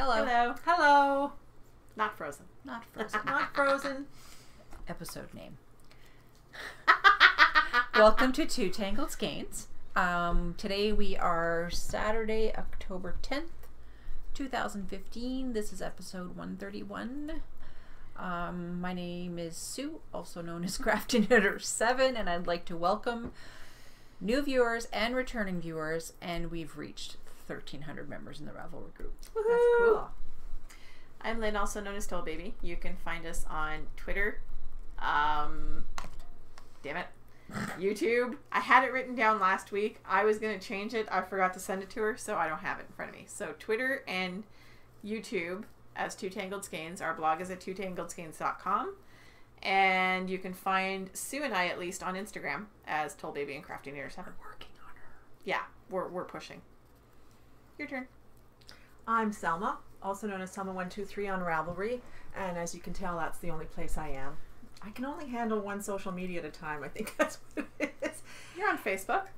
Hello. Hello. Hello. Not frozen. Not frozen. Not frozen. Episode name. Welcome to Two Tangled Skeins. Um, today we are Saturday, October 10th, 2015. This is episode 131. Um, my name is Sue, also known as Crafty Knitter 7, and I'd like to welcome new viewers and returning viewers, and we've reached 1,300 members in the Ravelry group. That's cool. I'm Lynne, also known as Toll Baby. You can find us on Twitter. Um, damn it. YouTube. I had it written down last week. I was going to change it. I forgot to send it to her, so I don't have it in front of me. So Twitter and YouTube as Two Tangled Skeins. Our blog is at twotangledskeins.com. And you can find Sue and I, at least, on Instagram as Toll Baby and Crafty Knitter 7. Working on her. Yeah, we're, we're pushing. Your turn. I'm Selma, also known as Selma123 on Ravelry, and as you can tell, that's the only place I am. I can only handle one social media at a time. I think that's what it is. You're on Facebook.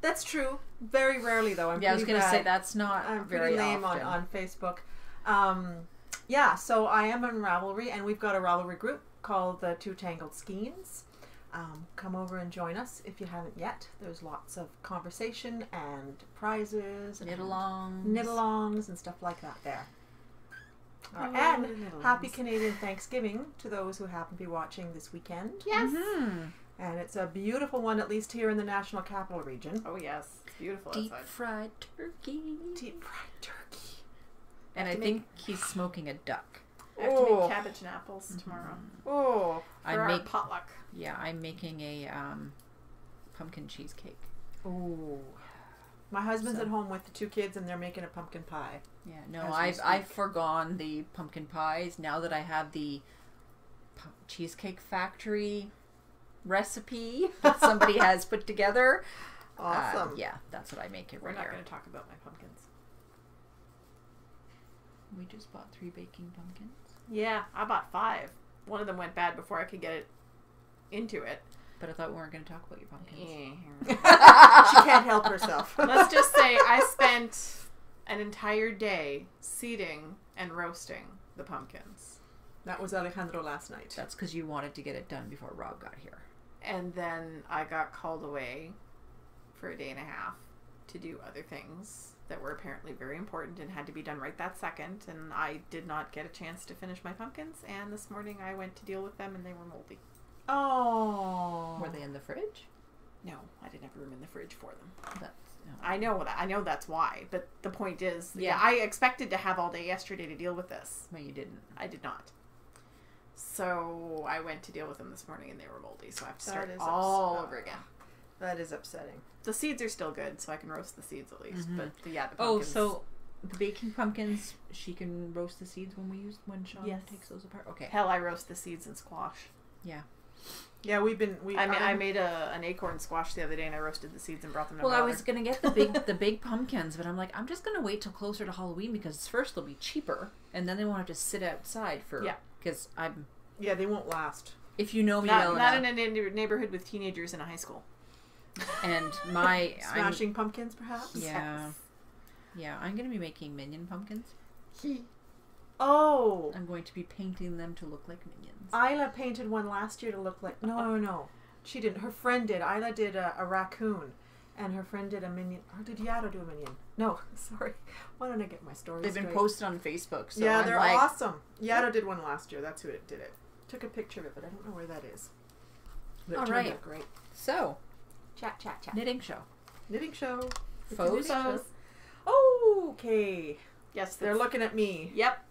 That's true. Very rarely, though. I'm Yeah, I was going to say that's not I'm very pretty lame on, on Facebook. Um, yeah, so I am on Ravelry, and we've got a Ravelry group called the Two Tangled Skeins. Um, come over and join us if you haven't yet. There's lots of conversation and prizes and Knit along. knit-alongs and stuff like that there. Uh, and happy Canadian Thanksgiving to those who happen to be watching this weekend. Yes. Mhm. And it's a beautiful one, at least here in the National Capital Region. Oh yes, it's beautiful Deep outside. fried turkey. Deep fried turkey. And I have to think he's smoking a duck. I have to Oh. make cabbage and apples tomorrow Oh, for I our make potluck. Yeah, I'm making a um, pumpkin cheesecake. Ooh. My husband's So- at home with the two kids and they're making a pumpkin pie. Yeah, no, I've. I've forgone the pumpkin pies now that I have the cheesecake factory recipe that somebody has put together. Uh, Awesome. yeah, that's what I make every We're not going to talk about my pumpkins. We just bought three baking pumpkins. Yeah, I bought five. One of them went bad before I could get it into it. But I thought we weren't going to talk about your pumpkins. she can't help herself. Let's just say I spent an entire day seeding and roasting the pumpkins. That was Alejandro last night. That's because you wanted to get it done before Rob got here. And then I got called away for a day and a half to do other things that were apparently very important and had to be done right that second. And I did not get a chance to finish my pumpkins. And this morning I went to deal with them and they were moldy. Oh. Were they in the fridge? No, I didn't have room in the fridge for them. That's no. I know that. I know that's why. But the point is, yeah, Yeah. I expected to have all day yesterday to deal with this. No, you didn't. I did not. So I went to deal with them this morning and they were moldy. So I have to start all ups- over again. That is upsetting. The seeds are still good, so I can roast the seeds at least. Mhm. But the, yeah, the pumpkins. Oh, so the baking pumpkins, she can roast the seeds when we use when Sean Yes. takes those apart. Okay. hell, I roast the seeds and squash. Yeah, we've been. We, I mean, I I'm- made a an acorn squash the other day, and I roasted the seeds and brought them to Well, I was gonna get the big the big pumpkins, but I'm like, I'm just gonna wait till closer to Halloween because first they'll be cheaper, and then they won't have to sit outside for. Yeah. Because I'm. Yeah, they won't last. If you know me not, well not enough, in a neigh- neighborhood with teenagers in a high school. and my I'm, Smashing pumpkins, perhaps? yeah, yeah, I'm gonna be making minion pumpkins. Oh. I'm going to be painting them to look like minions. Isla painted one last year to look like. No, no, no. She didn't. Her friend did. Isla did a, a raccoon, and her friend did a minion. Or did Yato do a minion? No, sorry. Why don't I get my stories They've been posted on Facebook, so yeah, I'm they're like, awesome. Yato did one last year. That's who it did it. Took a picture of it, but I don't know where that is. But it All turned right. out great. So Chat, chat, chat. knitting show. Knitting show. It's Faux? knitting show. Okay. Yes, They're looking at me. Yep,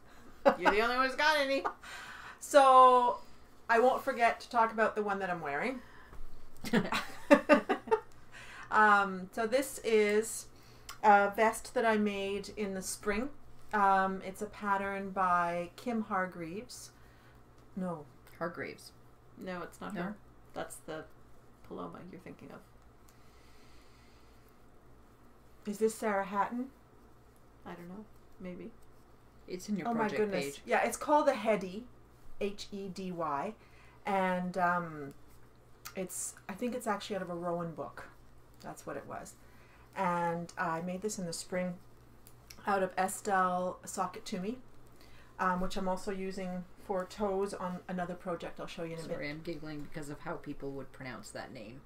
you're the only one who's got any. So I won't forget to talk about the one that I'm wearing. um, so this is a vest that I made in the spring. Um, it's a pattern by Kim Hargreaves. No, Hargreaves. No, it's not No? her. That's the Paloma you're thinking of. is this Sarah Hatton? I don't know. Maybe. It's in your oh my project goodness! page. Yeah, it's called the Hedy, H E D Y, and um, it's I think it's actually out of a Rowan book. That's what it was, and I made this in the spring. out of Estelle Socket to me, um, which I'm also using for toes on another project I'll show you in a Sorry, I'm giggling because of how people would pronounce that name.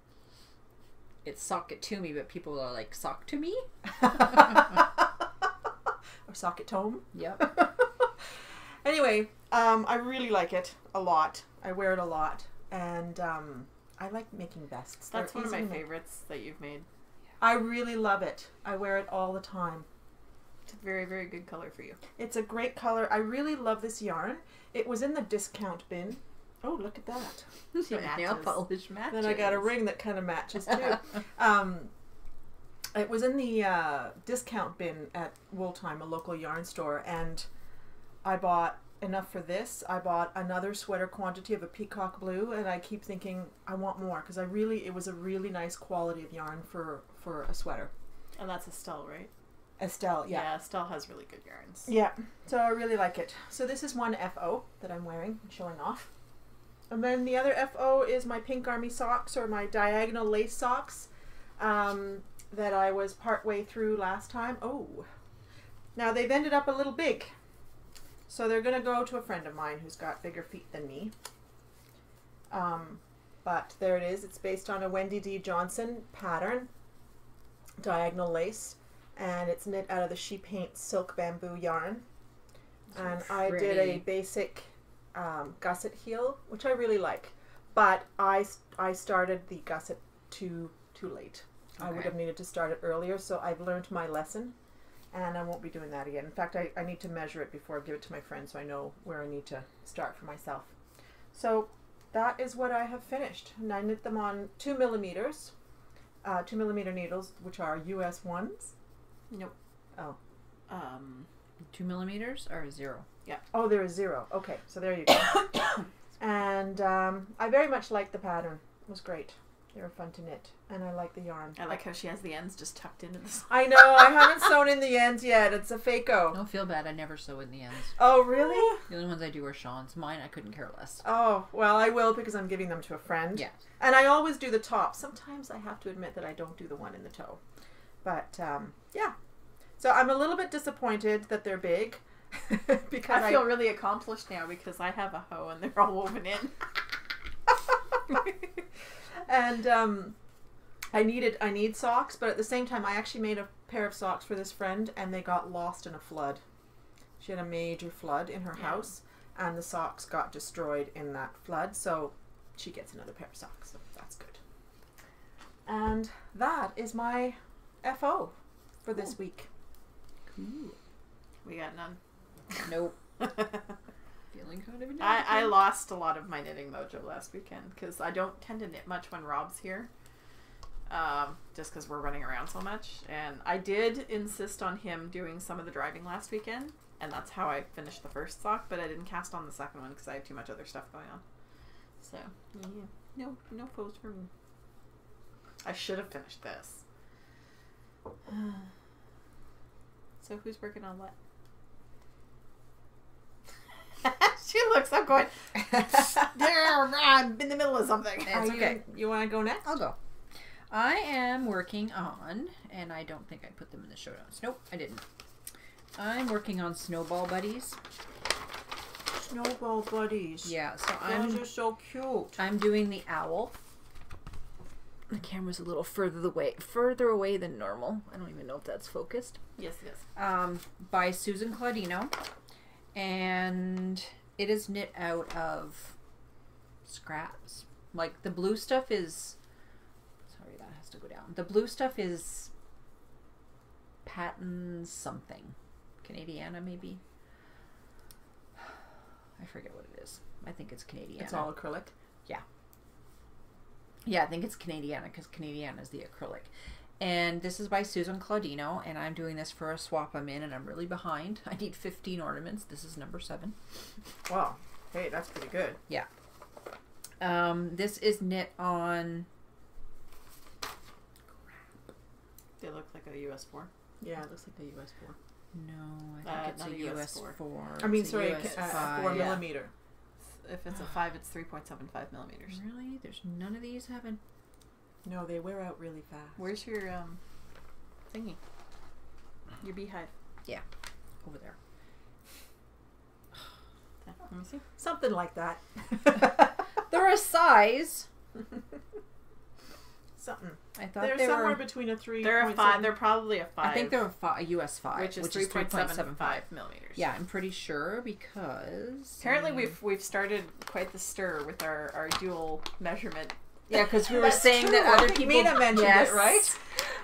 It's socket to me, but people are like sock to me. or Socket Tome. Yep. Anyway, um, I really like it a lot. I wear it a lot, and um, I like making vests. That's They're one of my favorites that you've made. I really love it. I wear it all the time. It's a very, very good color for you. It's a great color. I really love this yarn. It was in the discount bin. Oh, look at that. Nail polish matches. Then I got a ring that kind of matches too. um, it was in the uh, discount bin at Wooltime, a local yarn store, and I bought enough for this. I bought another sweater quantity of a peacock blue, and I keep thinking I want more because I really it was a really nice quality of yarn for for a sweater. And that's Estelle, right? Estelle, yeah. Estelle has really good yarns. Yeah, so I really like it. So this is one FO that I'm wearing, showing off. And then the other FO is my pink army socks or my diagonal lace socks um, that I was partway through last time. Oh, now they've ended up a little big. So they're going to go to a friend of mine who's got bigger feet than me. Um, but there it is. It's based on a Wendy D. Johnson pattern, diagonal lace and it's knit out of the She Paints silk bamboo yarn. And I did a basic um, gusset heel, which I really like, but I, I started the gusset too too late. I would have needed to start it earlier, so I've learned my lesson, and I won't be doing that again. In fact, I, I need to measure it before I give it to my friend, so I know where I need to start for myself. So that is what I have finished, and I knit them on two millimeters, uh, two millimeter needles, which are US ones. Nope. Oh. Um, Two millimeters or zero? Yeah. Oh, there is zero. Okay, so there you go. and um, I very much liked the pattern. It was great. They were fun to knit, and I like the yarn. I like how she has the ends just tucked into the. I know. I haven't sewn in the ends yet. It's a fako. Don't feel bad. I never sew in the ends. Oh, really? The only ones I do are Sean's. Mine, I couldn't care less. Oh, well, I will because I'm giving them to a friend. Yeah. And I always do the top. Sometimes I have to admit that I don't do the one in the toe. But um, yeah. So I'm a little bit disappointed that they're big because I feel really accomplished now because I have a hoe and they're all woven in. and um, I needed I need socks, but at the same time, I actually made a pair of socks for this friend, and they got lost in a flood. She had a major flood in her Yeah. house, and the socks got destroyed in that flood. So she gets another pair of socks. So that's good. And that is my FO for this week. Cool. We got none. Nope. Feeling kind of I, I lost a lot of my knitting mojo last weekend because I don't tend to knit much when Rob's here. Um, just because we're running around so much. And I did insist on him doing some of the driving last weekend, and that's how I finished the first sock, but I didn't cast on the second one because I had too much other stuff going on. So, yeah. No, no pose for me. I should have finished this. so, who's working on what? she looks up going, there, I'm in the middle of something. Are you- okay. You, want to go next? I'll go. I am working on, and I don't think I put them in the show notes. Nope, I didn't. I'm working on Snowball Buddies. Snowball buddies. Yeah, so Those I'm are so cute. I'm doing the owl. The camera's a little further away, further away than normal. I don't even know if that's focused. Yes, it is. Um, by Susan Claudino, and it is knit out of scraps. Like the blue stuff is. Sorry, that has to go down. The blue stuff is. Patent something, Canadiana maybe. I forget what it is. I think it's Canadiana. It's all acrylic. Yeah. Yeah, I think it's Canadiana because Canadiana is the acrylic. And this is by Susan Claudino, and I'm doing this for a swap I'm in, and I'm really behind. I need 15 ornaments. This is number seven. Wow. Hey, that's pretty good. Yeah. Um, this is knit on. They look like a US 4. Yeah, it looks like a US four. No, I Uh, think it's a a US US four. four. I mean, It's a sorry, US uh, five. four Yeah. millimeter. If it's a 5, it's 3.75 millimeters. Really? There's none of these having. No, they wear out really fast. Where's your um thingy? Your beehive. Yeah, over there. Let me see. Something like that. They're a size. Something. I thought They're they somewhere were. between a three. They're a five. They're probably a five. I think they're a, fi- a US five, which is which three point seven 3.75. five millimeters. Yeah, I'm pretty sure because Apparently, um, we've we've started quite the stir with our, our dual measurement. Yeah because we were That's saying true. that I other think people Mina mentioned it, right?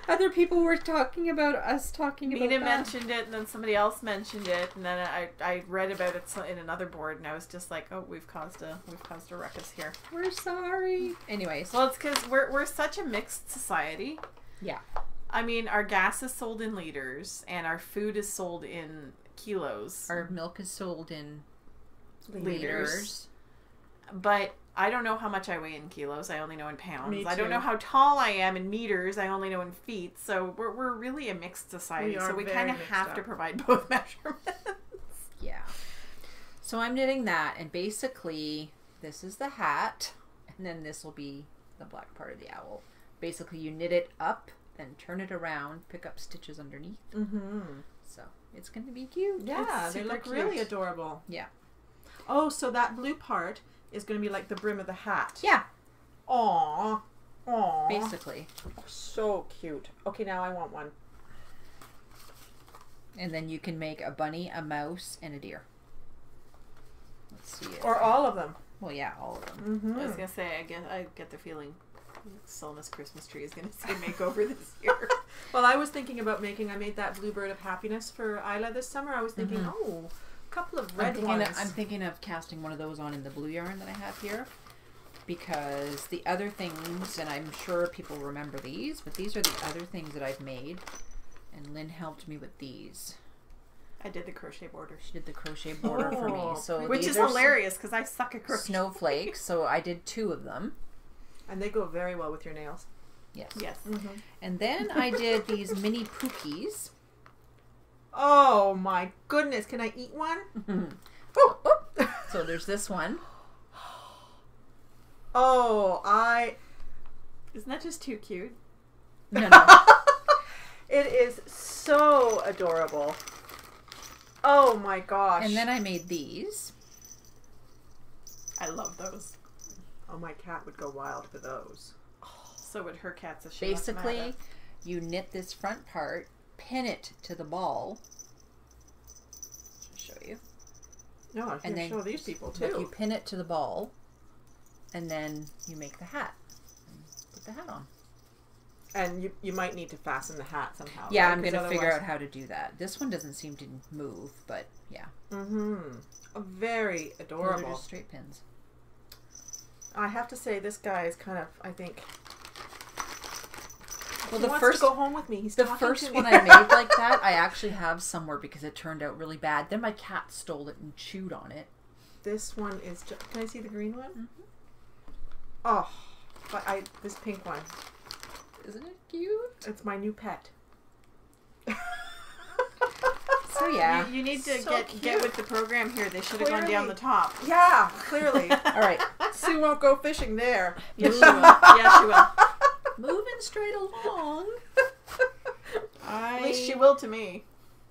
Other people were talking about us talking about Mina mentioned it, and then somebody else mentioned it, and then I, I read about it in another board, and I was just like, oh, we've caused a we've caused a ruckus here. We're sorry. Anyways, Well, it's because we're we're such a mixed society. Yeah. I mean, our gas is sold in liters, and our food is sold in kilos. our milk is sold in Liters. liters. But I don't know how much I weigh in kilos. I only know in pounds. Me I don't know how tall I am in meters. I only know in feet. So we're, we're really a mixed society. We are so we kind of have to provide both measurements. Yeah. So I'm knitting that, and basically, this is the hat, and then this will be the black part of the owl. Basically, you knit it up, then turn it around, pick up stitches underneath. Mm-hmm. So it's going to be cute. Yeah, they look really adorable. Yeah. Oh, so that blue part is going to be like the brim of the hat. Yeah, Aww. Aww. basically. So cute. Okay, now I want one. And then you can make a bunny, a mouse, and a deer. Let's see. It. Or all of them. well, yeah, all of them. Mm-hmm. I was gonna say, I get, I get the feeling, Selma's Christmas tree is gonna see a makeover this year. Well, I was thinking about making. I made that bluebird of happiness for Isla this summer. I was thinking, Mhm. oh, a couple of I'm thinking, ones. of, I'm thinking of casting one of those on in the blue yarn that I have here. Because the other things, and I'm sure people remember these, but these are the other things that I've made. And Lynne helped me with these. I did the crochet border, She did the crochet border for me. Oh, So which is hilarious because I suck at crochet. Snowflakes. So I did two of them. and they go very well with your nails. Yes. Yes. Mm-hmm. And then I did these mini pookies. Oh my goodness! Can I eat one? Oh, oh. so there's this one. Oh, I. Isn't that just too cute? No, no. It is so adorable. Oh my gosh! and then I made these. I love those. oh, my cat would go wild for those. So would her cats. If she left them at Basically, you knit this front part, pin it to the ball. I'll show you. No, I And can then show these people Look, you pin it to the ball, and then you make the hat. And put the hat on. And you you might need to fasten the hat somehow. Yeah, right? I'm gonna figure out how to do that. This one doesn't seem to move, but yeah, Mm-hmm. Very adorable. straight pins. I have to say, this guy is kind of. I think. Well, he the first go home with me. He's the first one I made like that, I actually have somewhere because it turned out really bad. Then my cat stole it and chewed on it. This one is. Ju- Can I see the green one? Mhm. Oh, but I this pink one. Isn't it cute? It's my new pet. So yeah. You, you need to So get cute. get with the program here. They should have gone down the top. Yeah, clearly. All right, Sue won't go fishing there. Yes, she will. Yes, she will. Moving straight along. I At least she will to me.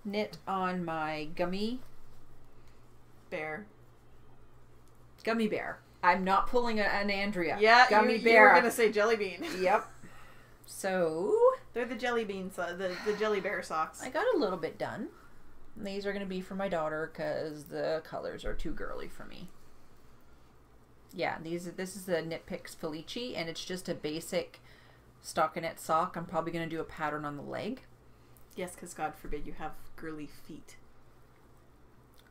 knit on my gummy Bear. gummy bear. I'm not pulling a, an Andrea. Yeah, gummy you, you bear. were gonna say jelly bean. Yep. So They're the jelly beans, the the jelly bear socks. I got a little bit done. These are going to be for my daughter because the colors are too girly for me. Yeah, these this is the Knit Picks Felici, and it's just a basic stockinette sock. I'm probably going to do a pattern on the leg. Yes, because God forbid you have girly feet.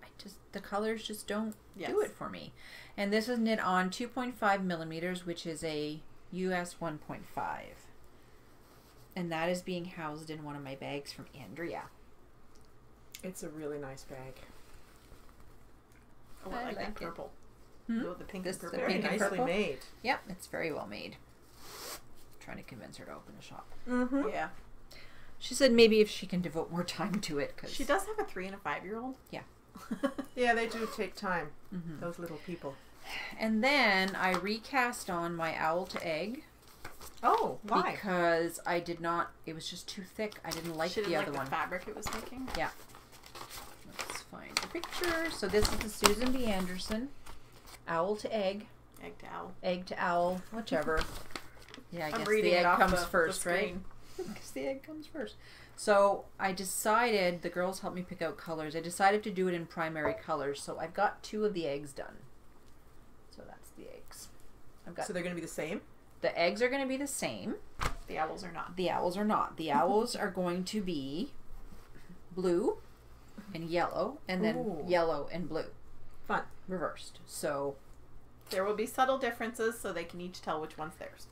I just the colors just don't Yes. do it for me. And this is knit on 2.5 millimeters, which is a US 1.5. And that is being housed in one of my bags from Andrea. It's a really nice bag. Oh, I I like, like that it. purple. Hmm? Oh, the pink This- and the purple. Very pink and nicely purple? made. Yep, it's very well made. Trying to convince her to open a shop. Mm-hmm. Yeah. She said maybe if she can devote more time to it, because She does have a three and a five year old. Yeah. Yeah, they do take time. Mhm. Those little people. And then I recast on my owl to egg Oh, why? because I did not. It was just too thick. I didn't like she the didn't other like one. the fabric it was making. Yeah. Let's find the picture. So this is the Susan B. Anderson. Owl to egg, Egg to owl. egg to owl, whichever. Yeah, I I'm guess reading the it egg comes the- the first, right? Because the egg comes first. So I decided the girls helped me pick out colors. I decided to do it in primary colors. So I've got two of the eggs done. So that's the eggs. I've got So they're going to be the same. the eggs are going to be the same. The owls are not. The owls are not. The owls are going to be blue and yellow, and then Ooh. yellow and blue Fun. reversed. So There will be subtle differences, so they can each tell which one's theirs.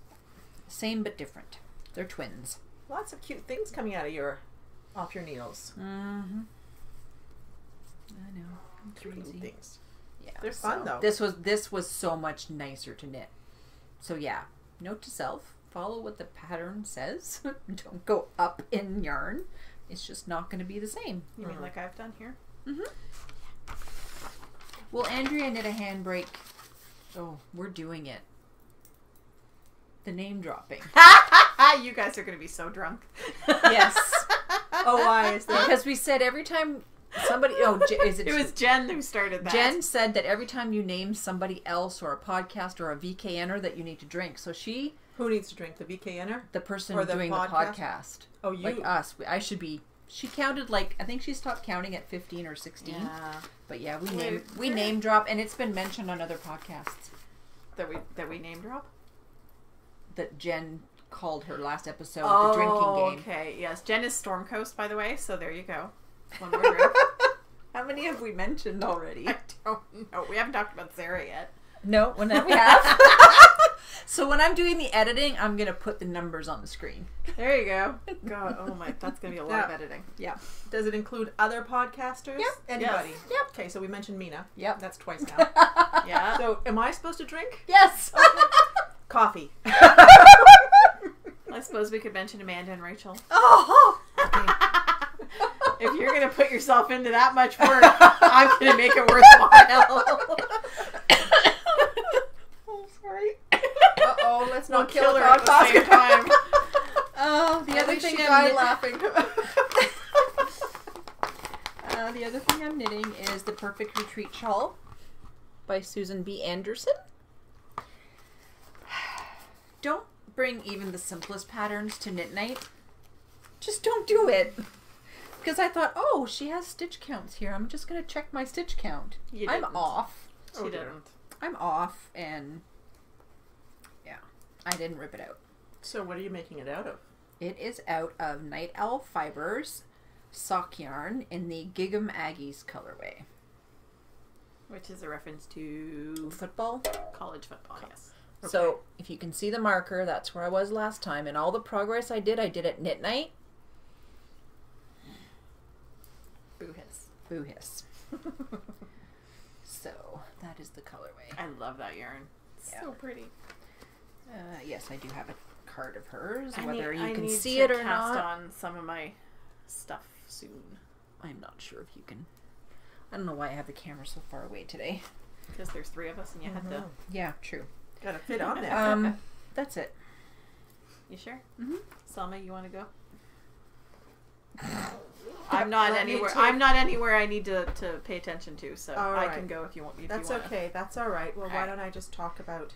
Same but different. They're twins. Lots of cute things coming out of your off your needles. Mm-hmm. I know. I'm Cute little crazy. things. Yeah, They're fun, so though. This was this was so much nicer to knit. So yeah, note to self: follow what the pattern says. Don't go up in yarn. It's just not going to be the same. You mean Mhm. like I've done here? Mm-hmm. Well, Andrea knit a handbrake. Oh, we're doing it. The name dropping. you guys are going to be so drunk. yes, Oh, why is that? because we said every time somebody. Oh, J- is it? It was Jen who started that. Jen said that every time you name somebody else or a podcast or a VKNer that you need to drink. So she, Who needs to drink the VKNer? the person Or the doing podcast? the podcast, Oh, you. like us, I should be. She counted like I think she stopped counting at fifteen or sixteen. Yeah. But yeah, we name we name drop, and it's been mentioned on other podcasts That we that we name drop. That Jen called her last episode the oh, drinking game. Oh, okay. Yes, Jen is Storm Coast, by the way. So there you go. One more drink. How many have we mentioned already? I don't know. We haven't talked about Sarah yet. No, well now we have. so when I'm doing the editing, I'm gonna put the numbers on the screen. There you go. God, oh my, that's gonna be a lot of editing. Yeah. Does it include other podcasters? Yep. Anybody? Yes. Yep. Okay, so we mentioned Mina. Yep. That's twice now. Yeah. so, am I supposed to drink yes. coffee? I suppose we could mention Amanda and Rachel. oh. if you're gonna put yourself into that much work, I'm gonna make it worthwhile. oh, sorry. Uh oh, let's We'll not kill, kill a her at the same time. Oh, the At other thing she I'm died knit- laughing. Uh, the other thing I'm knitting is the Perfect Retreat Shawl by Susan B. Anderson. Don't bring even the simplest patterns to knit night. Just don't do it. Because I thought, oh, she has stitch counts here. I'm just gonna check my stitch count. You I'm didn't. off. She Oh, didn't. I'm off, and yeah, I didn't rip it out. so, what are you making it out of? It is out of Night Owl Fibers sock yarn in the Gig'em Aggies colorway. Which is a reference to Football. college football. Yes. So if you can see the marker, that's where I was last time, and all the progress I did, I did at knit night. Boo hiss. Boo hiss. so that is the colorway. I love that yarn. It's Yeah. So pretty. Uh, yes, I do have a card of hers. I Whether need- you can see it or cast not, on some of my stuff soon I'm not sure if you can. I don't know why I have the camera so far away today. because there's three of us and you had to. Yeah, true. Gotta fit on there. Um, that's it. You sure? Mhm. Selma, you want to go? I'm not Let me anywhere. take- I'm not anywhere. I need to, to pay attention to, so All I right. can go if you want. If That's you wanna. okay. That's all right. Well, why Alright. don't I just talk about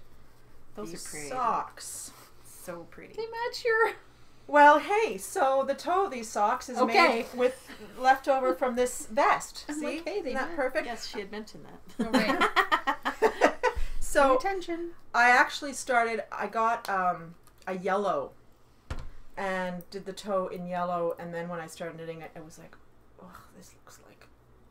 Those these are pretty. socks? So pretty. They match your. Well, hey, so the toe of these socks is Okay. made with leftover from this vest. I'm See, like, hey, they Isn't that match. perfect? Yes, she had mentioned that. All right. So attention. I actually started. I got um, a yellow, and did the toe in yellow. And then when I started knitting it, it was like, oh, this looks like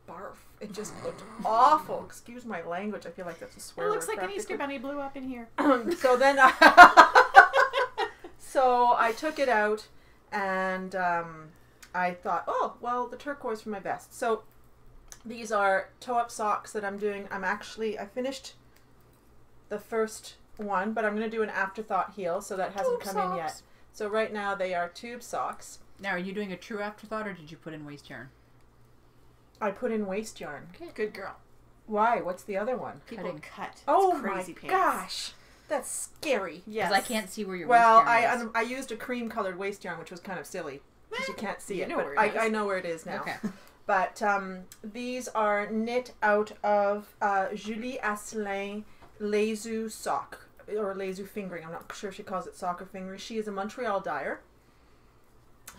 barf. It just looked awful. Excuse my language. I feel like that's a swear It looks like an Easter bunny blew up in here. so then I, so I took it out and um, I thought, oh, well, the turquoise for my vest. So these are toe up socks that I'm doing. I'm actually, I finished the first one, but I'm going to do an afterthought heel, so that hasn't Tube come in yet. So right now they are tube socks. Now, are you doing a true afterthought or did you put in waste yarn? I put in waste yarn. Good girl. Why? What's the other one? People Cutting. cut. It's oh crazy my pants. gosh, that's scary. Yes. Because I can't see where your Well, waist I is. um, I used a cream colored waist yarn, which was kind of silly because you can't see You it. know but where it I. I know where it is now. Okay. But um, these are knit out of uh, Julie Asselin Leizu sock or Leizu fingering. I'm not sure if she calls it sock or fingering. She is a Montreal dyer.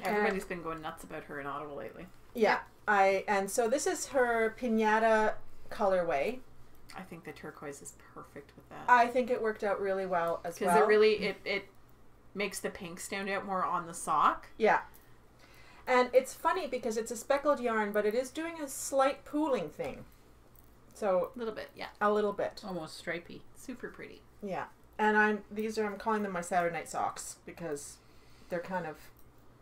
Everybody's been going nuts about her in Ottawa lately. Yeah, I and so this is her pinata colorway. I think the turquoise is perfect with that I think it worked out really well as well. because it really it it makes the pink stand out more on the sock. Yeah. And it's funny because it's a speckled yarn, but it is doing a slight pooling thing. So A little bit, yeah. a little bit. Almost stripy. Super pretty. Yeah. And I'm these are I'm calling them my Saturday night socks because they're kind of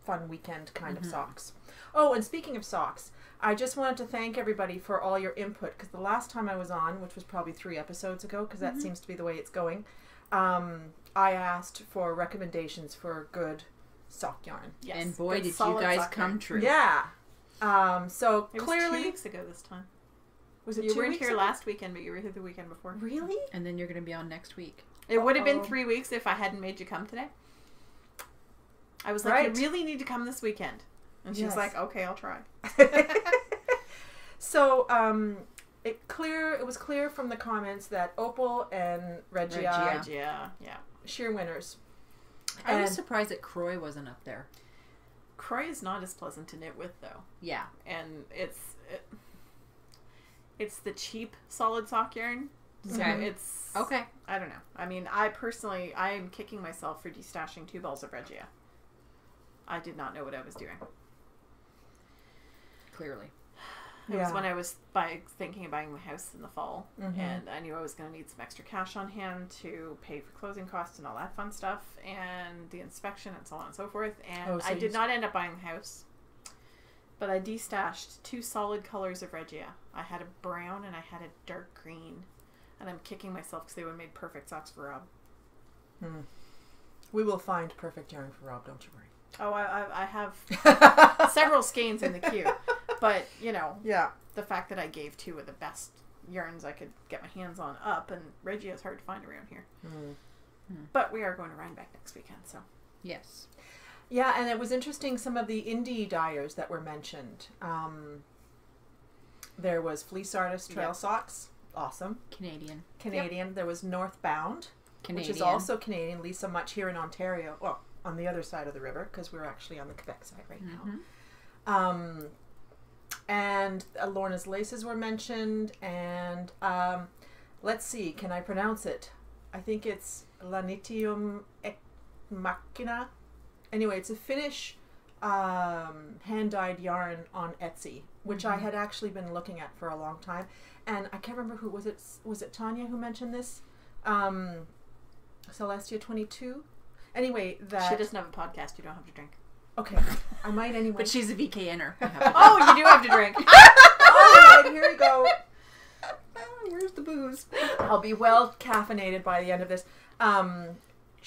fun weekend kind of Mhm. socks. Oh, and speaking of socks, I just wanted to thank everybody for all your input because the last time I was on, which was probably three episodes ago, because that Mhm. seems to be the way it's going, um, I asked for recommendations for good sock yarn. Yes. and boy, good did you guys sock come yarn. true. Yeah. Um, so It was clearly, two weeks ago this time. Was it you two weren't weeks here ago? last weekend, but you were here the weekend before. Really? And then you're going to be on next week. It would have been three weeks if I hadn't made you come today. I was like, Right. you really need to come this weekend. And she's Yes. like, okay, I'll try. so um, it clear it was clear from the comments that Opal and Regia, Regia. Yeah, yeah. sheer winners. I was surprised that Kroy wasn't up there. Kroy is not as pleasant to knit with, though. Yeah. And it's it, it's the cheap solid sock yarn. So Okay. it's Okay. I don't know. I mean, I personally, I am kicking myself for destashing two balls of Regia. I did not know what I was doing. Clearly. It was when I was by thinking of buying my house in the fall, Mhm. and I knew I was going to need some extra cash on hand to pay for closing costs and all that fun stuff, and the inspection and so on and so forth. And Oh, so I did not end up buying the house, but I destashed two solid colors of Regia. I had a brown and I had a dark green, and I'm kicking myself because they would have made perfect socks for Rob. Hmm. We will find perfect yarn for Rob. Don't you worry. Oh, I, I, I have several skeins in the queue, but you know Yeah. the fact that I gave two of the best yarns I could get my hands on up, and Regia is hard to find around here. Hmm. But we are going to Rhinebeck next weekend, so Yes. Yeah, and it was interesting some of the indie dyers that were mentioned. Um, there was Fleece Artist Trail Yeah. Socks, awesome, Canadian. Canadian. There was Northbound, Canadian. which is also Canadian. Lisa Much here in Ontario, well, on the other side of the river because we're actually on the Quebec side right now. Mhm. Um, and uh, Lorna's laces were mentioned, and um, let's see, can I pronounce it? I think it's Lanitium ek machina. Anyway, it's a Finnish um, hand dyed yarn on Etsy, which I Mhm. had actually been looking at for a long time, and I can't remember who was it. Was it Tanya who mentioned this? Um, Celestia twenty two. Anyway, that she doesn't have a podcast. You don't have to drink. okay. I might anyway. But she's a VKNer. Oh, you do have to drink. All right, here we go. Where's the booze? I'll be well caffeinated by the end of this. Um,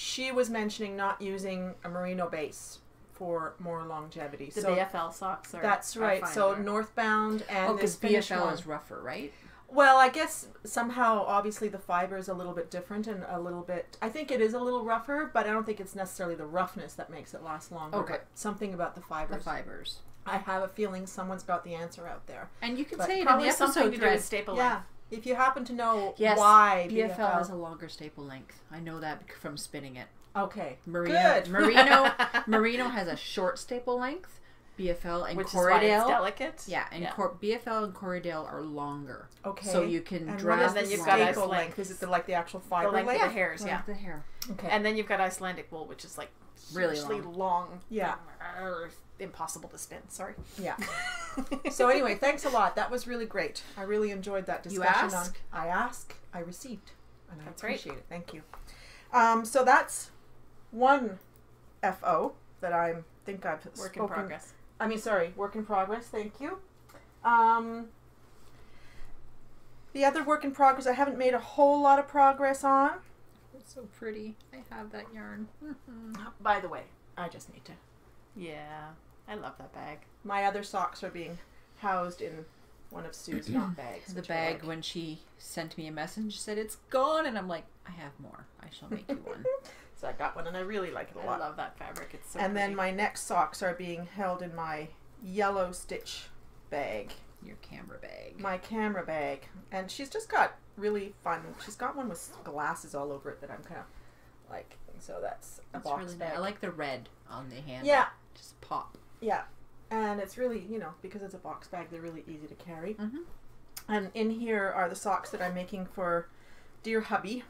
she was mentioning not using a merino base for more longevity. The so BFL socks are. that's right. fine So there. northbound and Oh, this because BFL one. is rougher, right? Well, I guess somehow, obviously, the fiber is a little bit different and a little bit. I think it is a little rougher, but I don't think it's necessarily the roughness that makes it last longer. Okay. but something about the fibers. The fibers. fibers. I have a feeling someone's got the answer out there. And you can But say it in probably the something episode to do with thread. staple yeah. Length. If you happen to know Yes, why BFL, BFL, has a longer staple length. I know that from spinning it. okay, Merino, Good. Merino, Merino has a short staple length. BFL and Which is why it's delicate. Yeah, and Yeah. Cor- BFL and Corriedale are longer, okay. so you can And drag. what is then the you've got staple ice length? length. Is it the, like the actual The fiber length length? of the hairs, yeah. the hair. Okay. And then you've got Icelandic wool, which is like Really hugely long. Yeah. Impossible to spin. Sorry. yeah. So anyway, thanks a lot. That was really great. I really enjoyed that discussion. You discussion. ask? on I ask, I received, and I That's right. appreciate it. Thank you. Um, so that's one FO that I think I've Work in progress. I mean, sorry, work in progress. Thank you. Um, the other work in progress I haven't made a whole lot of progress on. It's so pretty. I have that yarn. By the way, I just need to. Yeah, I love that bag. My other socks are being housed in one of Sue's not bags. The bag like. when she sent me a message said it's gone, and I'm like, I have more. I shall make you one. So I got one, and I really like it a I lot. I love that fabric. It's so and then my next socks are being held in my yellow stitch bag, Your camera bag. my camera bag, and she's just got really fun. She's got one with glasses all over it that I'm kind of like. So that's a That's box really bag. nice. I like the red on the hand. yeah, Just pop. Yeah, and it's really you know because it's a box bag, they're really easy to carry. Mhm. And in here are the socks that I'm making for dear hubby.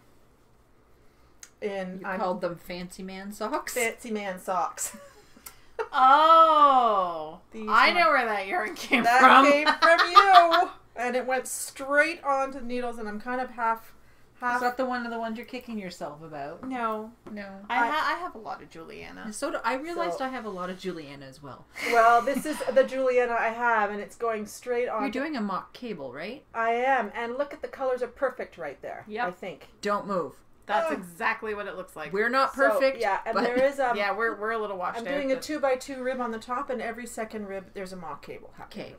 And You I'm called them fancy man socks. fancy man socks. Oh, These I know where that yarn came that from. came from you, and it went straight onto the needles, and I'm kind of half, Is that the one of the ones you're kicking yourself about? no, No. I, I- ha- I have a lot of Juliana. So do, I realized So- I have a lot of Juliana as well. Well, this is the Juliana I have, and it's going straight on. You're doing a mock cable, right? I am, and look at the colors are perfect right there. Yep. I think. Don't move. That's exactly what it looks like. We're not So, perfect. yeah, and but there is um. yeah, we're we're a little washed I'm out. doing a but- two by two rib on the top, and every second rib there's a mock cable. happening. Okay.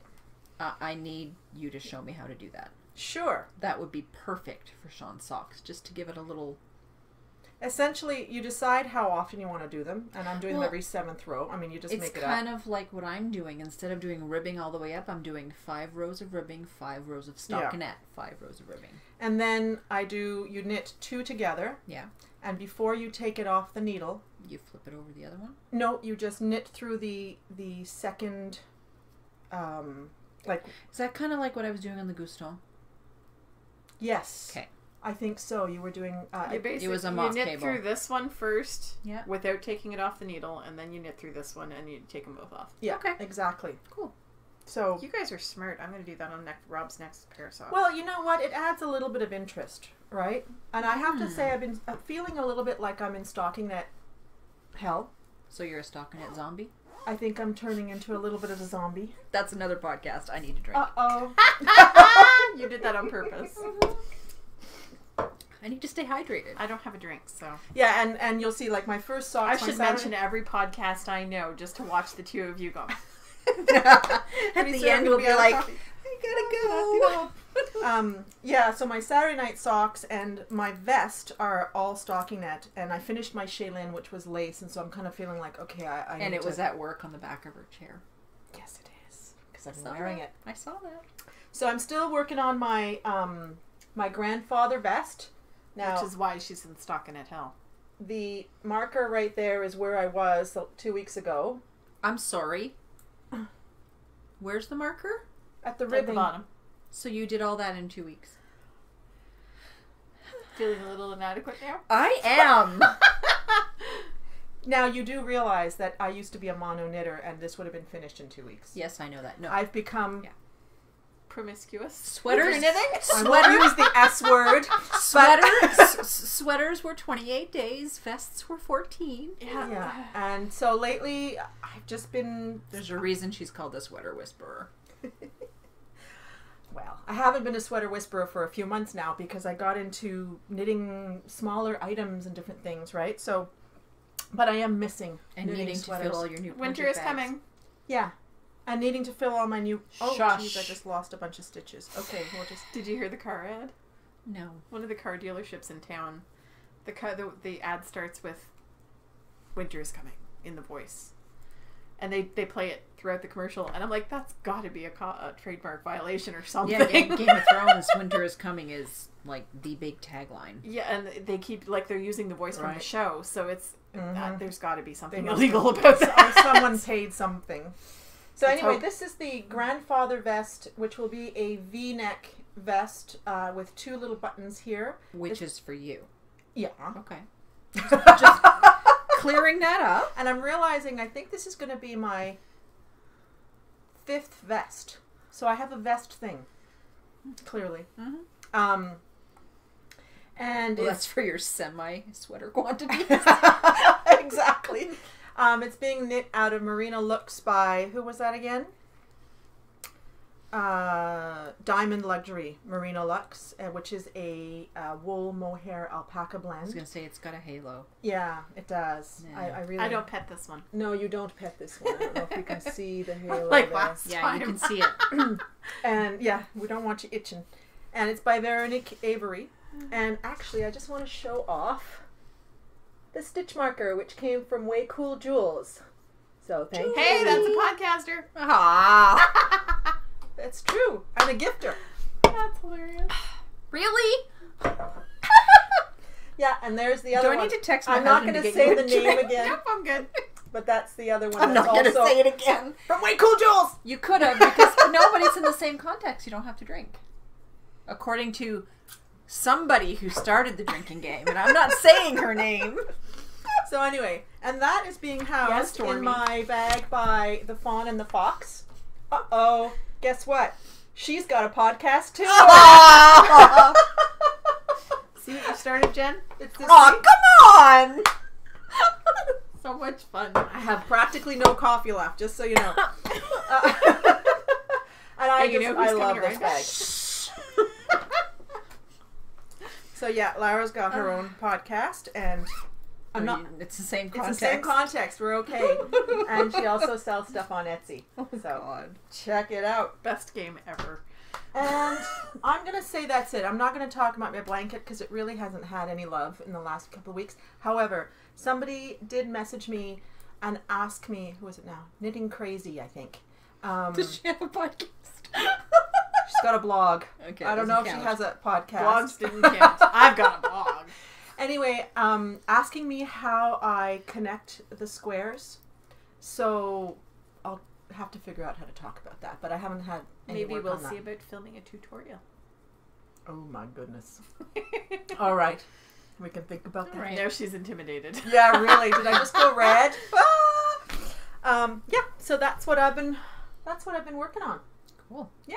Uh, I need you to show me how to do that. Sure. That would be perfect for Sean's socks, just to give it a little. Essentially, you decide how often you want to do them, and I'm doing Well, them every seventh row. I mean, you just make it kind up. of like what I'm doing. Instead of doing ribbing all the way up, I'm doing five rows of ribbing, five rows of Yeah. stockinette, five rows of ribbing. And then I do. You knit two together, Yeah. and before you take it off the needle, You flip it over the other one. no, you just knit through the the second. Um, like Is that kind of like what I was doing on the Gusto? Yes. 'Kay. I think so. You were doing. Uh, You basically was a you knit cable. through this one first Yeah. without taking it off the needle, and then you knit through this one and you take them both off. yeah. Okay. Exactly. Cool. So You guys are smart. I'm gonna do that on next, Rob's next pair of socks. Well, you know what? It adds a little bit of interest, right? And I have to Hmm. say, I've been feeling a little bit like I'm in stockinette hell. So you're a stocking stockinette zombie? I think I'm turning into a little bit of a zombie. That's another podcast. I need to drink. Uh oh. you did that on purpose. I need to stay hydrated. I don't have a drink, so yeah, and and you'll see, like my first I socks. my should Saturday- mention every podcast I know just to watch the two of you go. At the soon end, we'll we'll be be like, coffee. I gotta go. um, yeah, so my Saturday night socks and my vest are all stockinette, and I finished my Shaelyn, which was lace, and so I'm kind of feeling like, okay, I, I and need it was at work on the back of her chair. yes, it is because I've been wearing that. it. I saw that. So I'm still working on my um my grandfather vest. Now Which is why she's in stockinette hell. the marker right there is where I was two weeks ago I'm sorry. Where's the marker? at the At the bottom. So you did all that in two weeks. Feeling a little inadequate now? I am. Now you do realize that I used to be a mono knitter, and this would have been finished in two weeks. yes, I know that. No. I've become. Yeah. Promiscuous. Sweaters. Knitting? I won't Sweater. use the S word. Sweaters. s- sweaters were 28 days. Vests were 14. Yeah. Yeah, and so lately I've just been. There's a reason she's called the sweater whisperer. Well, I haven't been a sweater whisperer for a few months now because I got into knitting smaller items and different things, right? So, but I am missing And knitting needing to fill all your new Winter is bags. coming. Yeah. And needing to fill all my new. Oh, Shush. jeez, I just lost a bunch of stitches. Okay, we'll just. Did you hear the car ad? No. One of the car dealerships in town. The car, the, the ad starts with "Winter is coming" in the voice, and they they play it throughout the commercial. And I'm like, that's got to be a, co- a trademark violation or something. Yeah, Game, Game of Thrones, Winter is Coming is like the big tagline. Yeah, and they keep like they're using the voice from the Right. show, so it's uh, Mhm. there's got to be something must illegal about So- that. someone paid something. So Let's anyway, hope. this is the grandfather vest, which will be a V-neck vest uh, with two little buttons here. Which is for you. Yeah. Okay. Just clearing that up. And I'm realizing I think this is going to be my fifth vest. So I have a vest thing, clearly. Mhm. Um, and Well, that's for your semi sweater quantity. exactly. Um, it's being knit out of Merino Lux by who was that again? Uh, Diamond Luxury Merino Lux, uh, which is a uh, wool mohair alpaca blend. I was blend. gonna say it's got a halo. Yeah, it does. Yeah. I, I really. I don't pet this one. No, you don't pet this one. I don't know if you can see the halo. Like there. last Yeah, time. you can see it. And yeah, we don't want you itching. And it's by Véronik Avery. And actually, I just want to show off the stitch marker, which came from Way Cool Jewels. So thank Hey, you. Hey, that's a podcaster. Ah. It's true. I'm a gifter. That's hilarious. Really? Yeah, and there's the Do other I one. need to text my I'm not going to to say the name drink? again, Nope, I'm good. but that's the other one. I'm not gonna also say it again. from Way Cool Jewels. You could have because nobody's in the same context. You don't have to drink, according to somebody who started the drinking game, and I'm not saying her name. So anyway, and that is being housed Stormy. in my bag by the fawn and the fox. Uh oh. Guess what? She's got a podcast too. oh, See what you started, Jen? It's this come on! So much fun. I have practically no coffee left, just so you know. Uh, and I you just know I love this around? bag. So yeah, Lara's got her own podcast, and I'm not. It's the same It's context. the same context. We're okay. and she also sells stuff on Etsy. Oh So God. check it out. Best game ever. And I'm gonna say that's it. I'm not gonna talk about my blanket because it really hasn't had any love in the last couple of weeks. However, somebody did message me and ask me, who is it now? Knitting Crazy, I think. Um, Does she have a podcast? She's got a blog. okay. I don't know if she has a podcast. Blogs didn't count. I've got a blog. Anyway, um, asking me how I connect the squares. So I'll have to figure out how to talk about that. But I haven't had any Maybe we'll on that. see about filming a tutorial. Oh my goodness. All right, we can think about that. Right. Now she's intimidated. Yeah, really. Did I just go red? Ah! Um, yeah. So that's what I've been. That's what I've been working on. Cool. Yeah.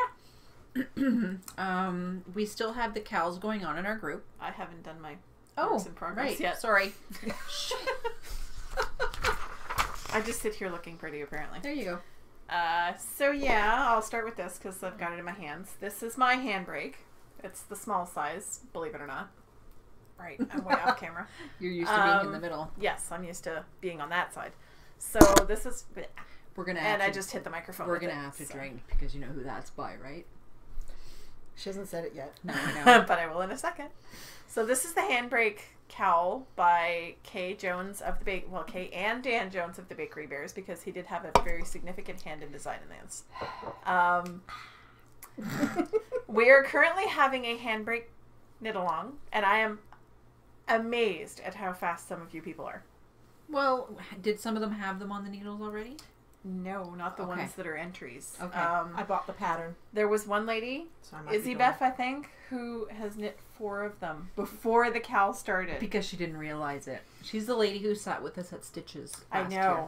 um, we still have the KALs going on in our group. I haven't done my Oh, works in progress right. yet. Sorry. I just sit here looking pretty, apparently. There you go. Uh, so yeah, I'll start with this because I've got it in my hands. This is my handbrake. It's the small size, believe it or not. Right, I'm way off camera. You're used to being in the Um, middle. Yes, I'm used to being on that side. So this is, We're gonna and to, I just hit the microphone. we're gonna it, have to so. drink because you know who that's by, right? She hasn't said it yet. No, I know. but I will in a second. So this is the handbrake cowl by Kay Jones of the bake. Well, Kay and Dan Jones of the Bakery Bears because he did have a very significant hand in design in this. Um, we are currently having a handbrake knit along, and I am amazed at how fast some of you people are. well, did some of them have them on the needles already? No, not the Okay. ones that are entries. Okay. Um, I bought the pattern. there was one lady, So I might be Izzy Beth, I think, who has knit four of them before the KAL started. Because she didn't realize it. She's the lady who sat with us at Stitches. I know. year.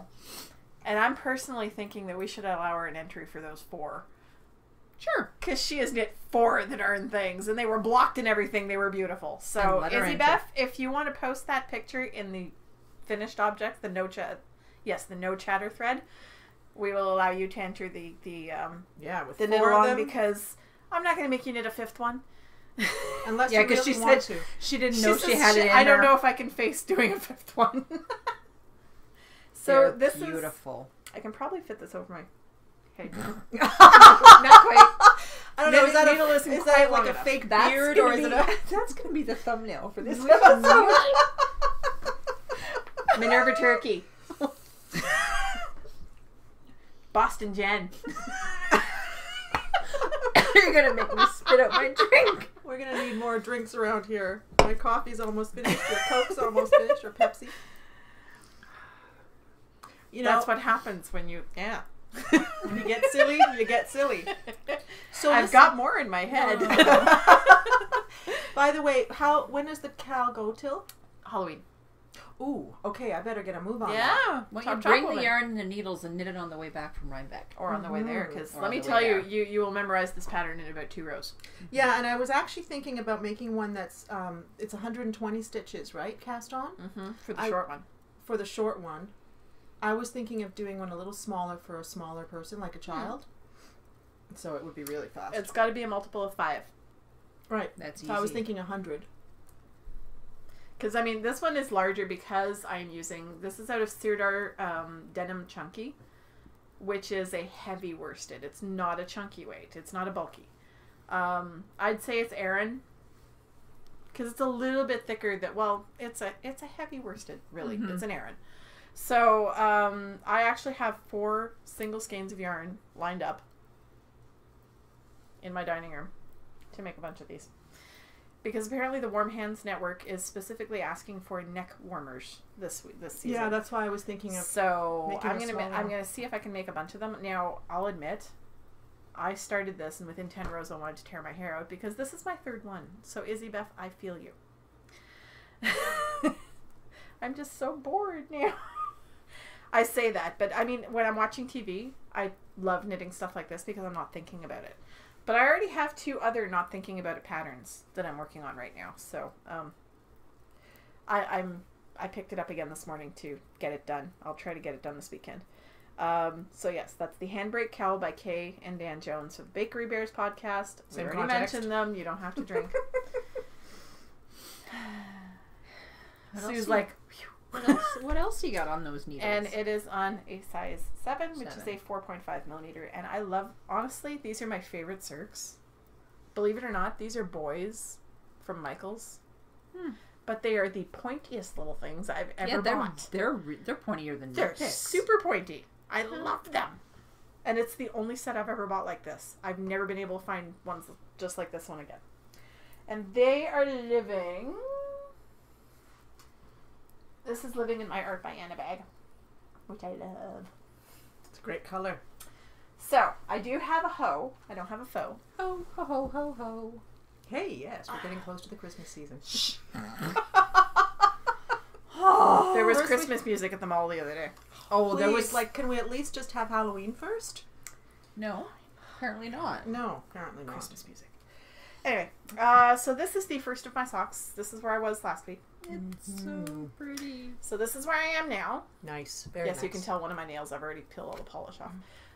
And I'm personally thinking that we should allow her an entry for those four. Sure. Because she has knit four that the darn things, and they were blocked and everything. They were beautiful. So, And let her Izzy enter. Beth, if you want to post that picture in the finished object, the no chat, yes, the no chatter thread, we will allow you to enter the the um, Yeah, with the knit four of along them. because I'm not going to make you knit a fifth one. Unless Yeah, you because really she want said to. she didn't know she, says had it. In I don't her. know if I can face doing a fifth one. so They're this is beautiful. I can probably fit this over my head. Not quite. I don't know. Is that, a, isn't is quite that long like a fake That's beard gonna or is be, it a? That's gonna be the thumbnail for this episode. Minerva Turkey. Boston Jen. You're gonna make me spit out my drink. We're gonna need more drinks around here. My coffee's almost finished. Your Coke's almost finished. Or Pepsi. You know, That's what happens when you yeah. when you get silly, you get silly. So I've got more in my head. By the way, how when does the KAL go till? Halloween. Ooh, okay, I better get a move on. that. Yeah. Well, you chop bring the woman. yarn and the needles and knit it on the way back from Rhinebeck. or on the way there because let me tell you, you you will memorize this pattern in about two rows. Yeah, and I was actually thinking about making one that's um, it's 120 stitches, right? Cast on Mm-hmm. For the I- short one. for the short one. I was thinking of doing one a little smaller for a smaller person, like a child. So it would be really fast. It's got to be a multiple of five. right. That's easy. So I was thinking 100. Because I mean, this one is larger because I'm using this is out of Sirdar um, Denim Chunky, which is a heavy worsted. It's not a chunky weight. It's not a bulky. Um, I'd say it's Aran because it's a little bit thicker. That well, it's a it's a heavy worsted. Really, Mhm. it's an Aran. So um, I actually have four single skeins of yarn lined up. in my dining room to make a bunch of these. Because apparently the Warm Hands Network is specifically asking for neck warmers this this season. Yeah, that's why I was thinking of. So I'm gonna ma- I'm gonna see if I can make a bunch of them. Now I'll admit, I started this and within ten rows I wanted to tear my hair out because this is my third one. So Izzy Beth, I feel you. I'm just so bored now. I say that, but I mean when I'm watching TV, I love knitting stuff like this because I'm not thinking about it. But I already have two other not thinking about it patterns that I'm working on right now. So um, I, I'm I picked it up again this morning to get it done. I'll try to get it done this weekend. Um, so yes, that's the Handbrake Cowl by Kay and Dan Jones of the Bakery Bears podcast. We Same already context. mentioned them. You don't have to drink. Sue's like, What else? What else you got on those needles? and it is on a size seven, which Seven. is a four point five millimeter. And I love, honestly, these are my favorite circs. Believe it or not, these are Boyes from Michaels. Hmm. But they are the pointiest little things I've ever yeah, they're bought. they're they're pointier than They're super pointy. I love them. And it's the only set I've ever bought like this. I've never been able to find ones just like this one again. And they are living. This is living in my Art by Anna bag, which I love. It's a great color. So, I do have a hoe. I don't have a faux. Ho ho ho ho ho. Hey, yes, we're getting close to the Christmas season. There was First we- Christmas music at the mall the other day. Oh, there was like, can we at least just have Halloween first? no. Apparently not. No, apparently not. Christmas music. Anyway, uh, so this is the first of my socks. This is where I was last week. It's so mm-hmm. pretty. So this is where I am now. Nice, very yes, nice. you can tell one of my nails. I've already peeled all the polish off.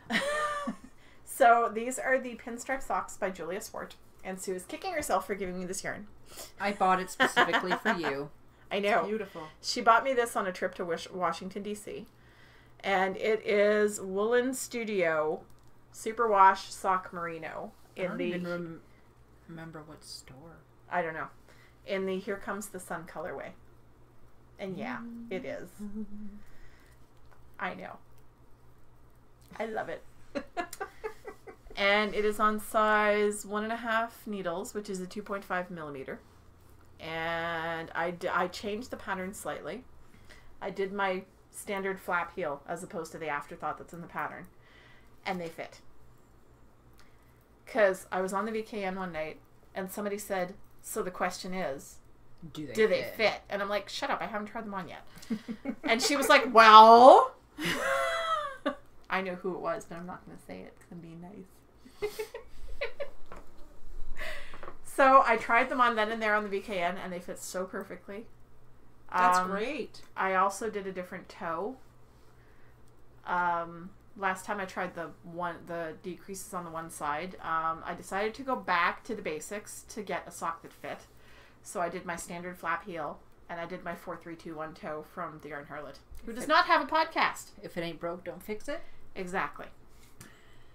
Mm-hmm. so these are the pinstripe socks by Julia Swart, and Sue is kicking herself for giving me this yarn. I bought it specifically for you. I know It's Beautiful. she bought me this on a trip to Washington D.C. and it is Woolen Studio Superwash Sock Merino I in don't the even rem- remember what store. I don't know in the Here Comes the Sun colorway. And yeah, mm. it is. I know. I love it. and it is on size one and a half needles, which is a 2.5 millimeter. And I, d- I changed the pattern slightly. I did my standard flap heel as opposed to the afterthought that's in the pattern. And they fit. Because I was on the VKN one night and somebody said, So the question is, Do they? do they fit? And I'm like, Shut up, I haven't tried them on yet. And she was like, Well, I know who it was, but I'm not going to say it because I'm being nice. so I tried them on then and there on the VKN, and they fit so perfectly. That's Um, great. I also did a different toe. Um, last time I tried the one the decreases on the one side. Um, I decided to go back to the basics to get a sock that fit. So I did my standard flap heel and I did my four three two one toe from the Yarn Harlot, who does not have a podcast. If it ain't broke, don't fix it. Exactly.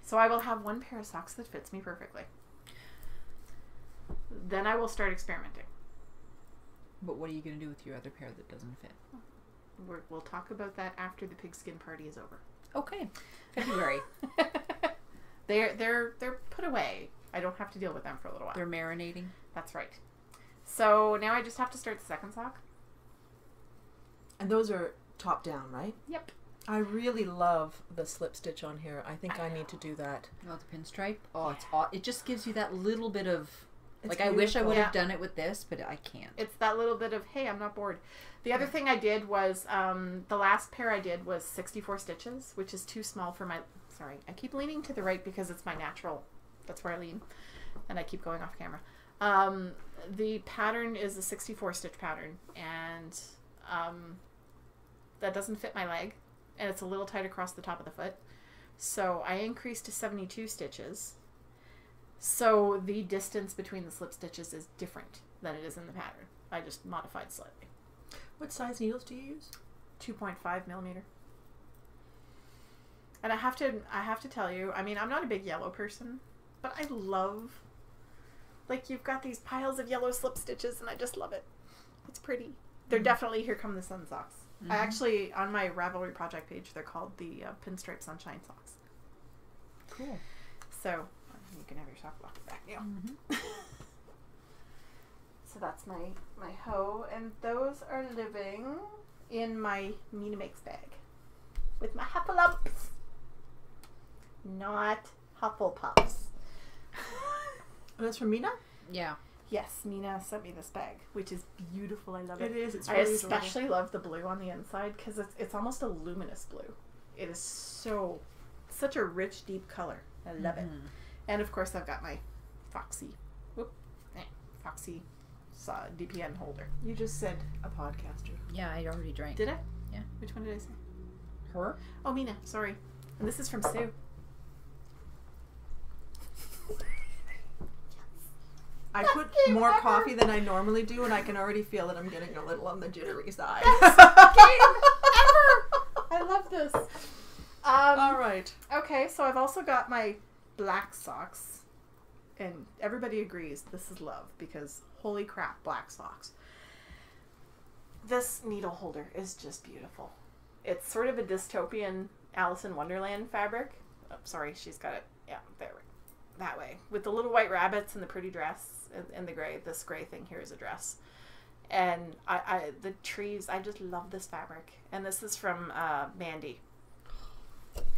So I will have one pair of socks that fits me perfectly. Then I will start experimenting. But what are you gonna do with your other pair that doesn't fit? We're, we'll talk about that after the pigskin party is over. Okay. February. they're they're they're put away. I don't have to deal with them for a little while. They're marinating. That's right. So now I just have to start the second sock. And those are top down, right? Yep. I really love the slip stitch on here. I think I, need to do that. Oh, the pinstripe. Oh, it's aw- it just gives you that little bit of It's like I wish I would have Yeah. done it with this, but I can't. It's that little bit of hey, I'm not bored. The other thing I did was um, the last pair I did was 64 stitches, which is too small for my. Sorry, I keep leaning to the right because it's my natural. That's where I lean, and I keep going off camera. Um, the pattern is a 64 stitch pattern, and um, that doesn't fit my leg, and it's a little tight across the top of the foot. So I increased to 72 stitches. So the distance between the slip stitches is different than it is in the pattern. I just modified slightly. What size needles do you use? 2.5 millimeter. And I have to I have to tell you, I mean, I'm not a big yellow person, but I love like you've got these piles of yellow slip stitches and I just love it. It's pretty. They're definitely here come the sun socks. I Mhm. actually on my Ravelry project page they're called the uh, pinstripe sunshine socks. Cool. So You can have your sock block back now. Mhm. So that's my my hoe, and those are living in my Mina Makes bag with my Hufflepuffs, not Hufflepuffs. Oh, that's from Mina? Yeah. yes, Mina sent me this bag, which is beautiful. I love it. It is. It's I really adorable. especially love the blue on the inside because it's it's almost a luminous blue. It is so such a rich, deep color. I love it. And of course, I've got my Foxy, whoop, eh, Foxy uh, DPN holder. You just said a podcaster. Yeah, I already drank. Did I? Yeah. Which one did I say? Her? Oh, Mina. Sorry. And this is from Sue. I put more ever. coffee than I normally do, and I can already feel that I'm getting a little on the jittery side. I love this. Um, All right. Okay, so I've also got my black socks, and everybody agrees this is love because holy crap, black socks. This needle holder is just beautiful. It's sort of a dystopian Alice in Wonderland fabric. Oh, sorry, she's got it. Yeah, there, that way with the little white rabbits and the pretty dress and, and the gray. This gray thing here is a dress, and I, I the trees. I just love this fabric, and this is from uh, Mandy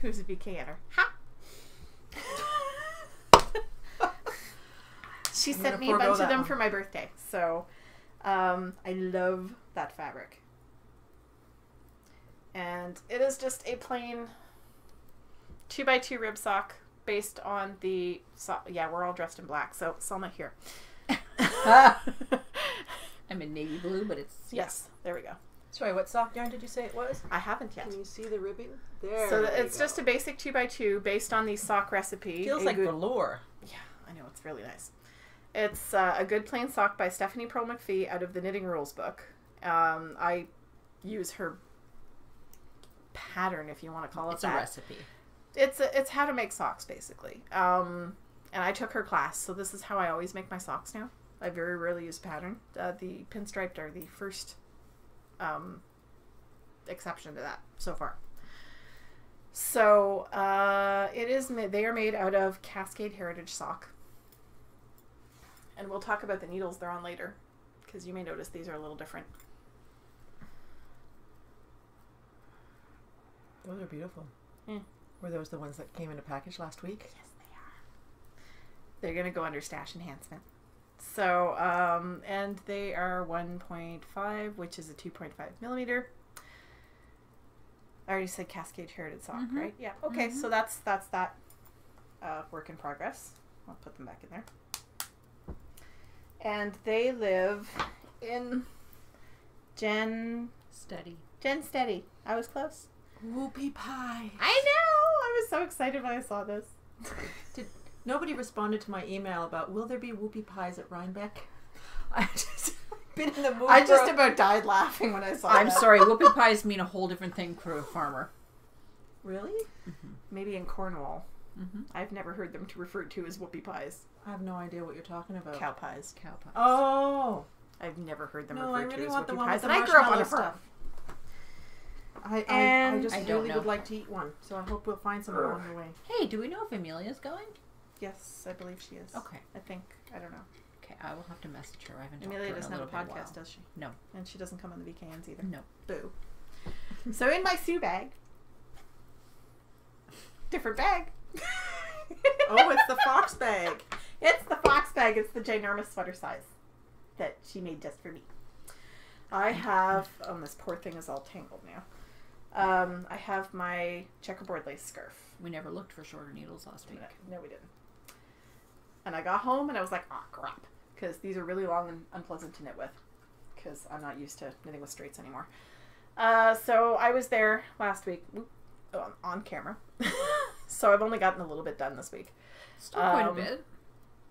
who's a VKNer. Ha! she I'm sent me a bunch of them one. for my birthday. So um, I love that fabric. And it is just a plain 2 by 2 rib sock based on the. So- yeah, we're all dressed in black. So Selma here. I'm in navy blue, but it's yes, there we go. Sorry, what sock yarn did you say it was? I haven't yet. Can you see the ribbing? There. So we it's go. just a basic 2 by 2 based on the sock recipe. feels a like good- velour. Yeah, I know it's really nice. It's uh, a good plain sock by Stephanie Pearl McPhee out of the Knitting Rules book. Um, I use her pattern, if you want to call it it's a recipe. It's a, it's how to make socks basically. Um, and I took her class, so this is how I always make my socks now. I very rarely use pattern. Uh, the pinstriped are the first um, exception to that so far. So uh, it is. They are made out of Cascade Heritage sock, and we'll talk about the needles they're on later, because you may notice these are a little different. Those are beautiful. Hmm. Were those the ones that came in a package last week? Yes, they are. They're gonna go under stash enhancement. So, um, and they are 1.5, which is a 2.5 millimeter. I already said Cascade Heritage sock, Mhm. right? Yeah. Okay, Mhm. so that's that's that uh, work in progress. I'll put them back in there. And they live in Gen Steady. Gen Steady. I was close. Whoopie pie. I know. I was so excited when I saw this. Nobody responded to my email about will there be whoopie pies at Rhinebeck? I just been in the mood. I just a- about died laughing when I saw I'm that. sorry, whoopie pies mean a whole different thing for a farmer. really. Maybe in Cornwall. Mm-hmm. I've never heard them to referred to as whoopie pies. I have no idea what you're talking about. Cow pies. Cow pies. Oh I've never heard them no, I referred really to as want the whoopie one pies. with the And I grew up on a farm. stuff. I, I, I just I don't really know. would like to eat one, so I hope we'll find some along the way. Hey, do we know if Amelia's going? Yes, I believe she is. Okay. I think. I don't know. Okay, I will have to message her. I haven't Amelia doesn't in a have a podcast, does she? No. And she doesn't come on the VKNs either. No. Boo. so in my Sue bag, different bag. Oh, it's the fox bag. It's the fox bag. It's the ginormous sweater size that she made just for me. I have. Oh, this poor thing is all tangled now. Um, I have my checkerboard lace scarf. We never looked for shorter needles last week. No, we didn't. And I got home and I was like, oh crap, because these are really long and unpleasant to knit with, because I'm not used to knitting with straights anymore. Uh, so I was there last week oop, on, on camera, so I've only gotten a little bit done this week. Still quite Um, a bit.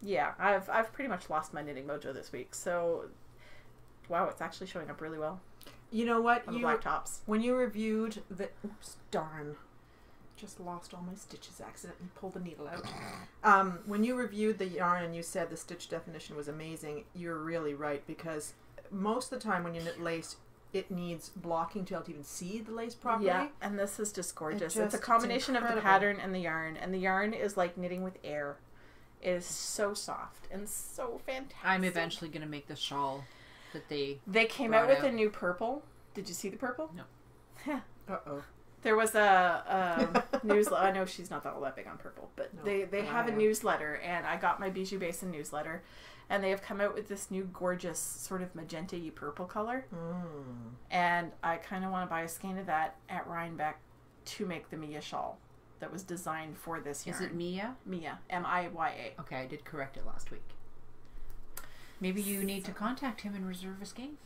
Yeah, I've I've pretty much lost my knitting mojo this week. So, wow, it's actually showing up really well You know what? on the You black tops. when you reviewed the oops, darn, just lost all my stitches. Accidentally pulled the needle out. Um, when you reviewed the yarn and you said the stitch definition was amazing, you're really right because most of the time when you knit lace, it needs blocking to be able to even see the lace properly. Yeah, and this is just gorgeous. just- it's a it's combination of the pattern and the yarn, and the yarn is like knitting with air. It is so soft and so fantastic. I'm eventually gonna make the shawl that they. They came out with out. a new purple. Did you see the purple? No. Uh oh. There was a, a newsletter. I know she's not all that big on purple, but No, they they have a am. newsletter, and I got my Bijou Basin newsletter, and they have come out with this new gorgeous sort of magenta purple color, Mm. and I kind of want to buy a skein of that at Rhinebeck to make the Mia shawl that was designed for this yarn. Is it Mia? Mia? M I Y A. Okay, I did correct it last week. Maybe you need to contact him and reserve a skein.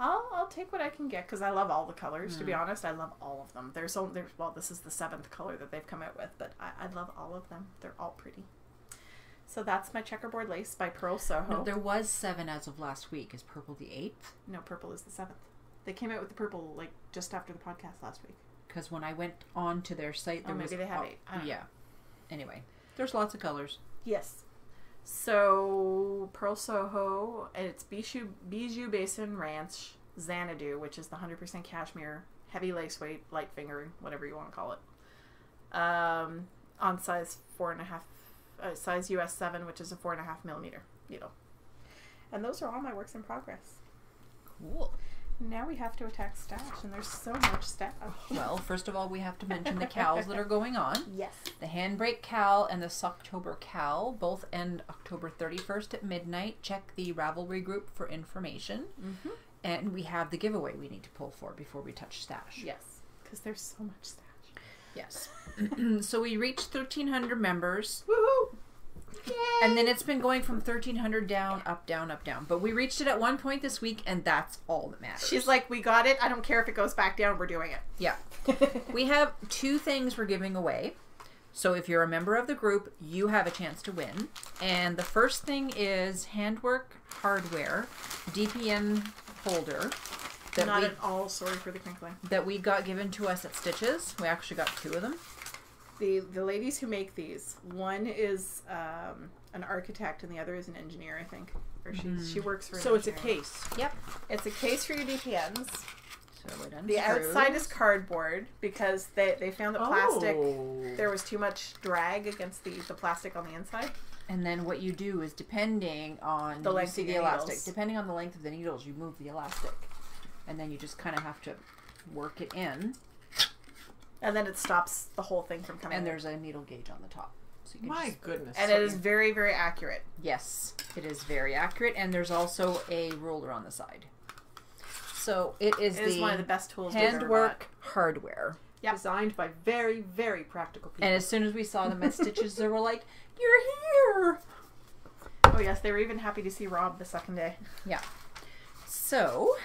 I'll I'll take what I can get because I love all the colors. To be Mm. honest, I love all of them. There's only there's well, this is the seventh color that they've come out with, but I, I love all of them. They're all pretty. So that's my checkerboard lace by Purl Soho. No, there was seven as of last week. Is purple the eighth? no, purple is the seventh. They came out with the purple like just after the podcast last week. Because when I went on to their site, Oh, there maybe was they had oh, eight. Don't know. yeah. Anyway, there's lots of colors. Yes. So Purl Soho, it's Bijou Bijou Basin Ranch Xanadu, which is the hundred percent cashmere, heavy lace weight, light fingering, whatever you want to call it. Um, on size four and a half, uh, size US seven, which is a four and a half millimeter needle. And those are all my works in progress. Cool. Now we have to attack stash, and there's so much stash. Well, first of all, we have to mention the cows that are going on. yes. The Handbrake KAL and the Sucktober KAL both end October 31st at midnight. Check the Ravelry group for information. Mm-hmm. And we have the giveaway we need to pull for before we touch stash. Yes, because there's so much stash. Yes. so we reached 1,300 members. Woohoo! And then it's been going from 1,300 down, up, down, up, down. But we reached it at one point this week, and that's all that matters. She's like, we got it. I don't care if it goes back down. We're doing it. yeah. We have two things we're giving away. So if you're a member of the group, you have a chance to win. And the first thing is handwork hardware DPN holder that Not we at all sorry for the crinkling. that we got given to us at Stitches. We actually got two of them. The the ladies who make these, one is um, an architect and the other is an engineer, I think, or she she works for. an So it's a case. Yep. It's a case for your DPNs. So it The outside is cardboard because they they found that plastic. Oh. There was too much drag against the, the plastic on the inside. And then what you do is depending on The you length see of the your elastic, needles. depending on the length of the needles, you move the elastic, and then you just kind of have to work it in. And then it stops the whole thing from coming. And there's a needle gauge on the top, so you can My just goodness. and it is very very accurate. Yes, it is very accurate, and there's also a ruler on the side. So it is It the one of the best tools. we've ever handwork hardware. Yep. designed by very, very practical people. And as soon as we saw them at Stitches, they were like, "You're here!" Oh yes, they were even happy to see Rob the second day. Yeah. So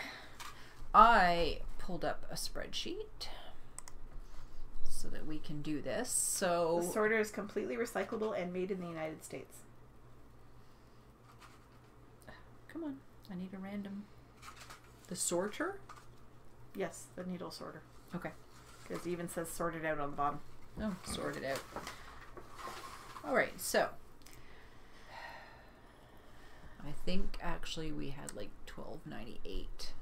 I pulled up a spreadsheet so that we can do this. So The sorter is completely recyclable and made in the United States. come on, I need a random. The sorter. Yes, the needle sorter. Okay. Because it even says sorted out on the bottom. Oh, sort it out. All right, so I think actually we had like twelve ninety eight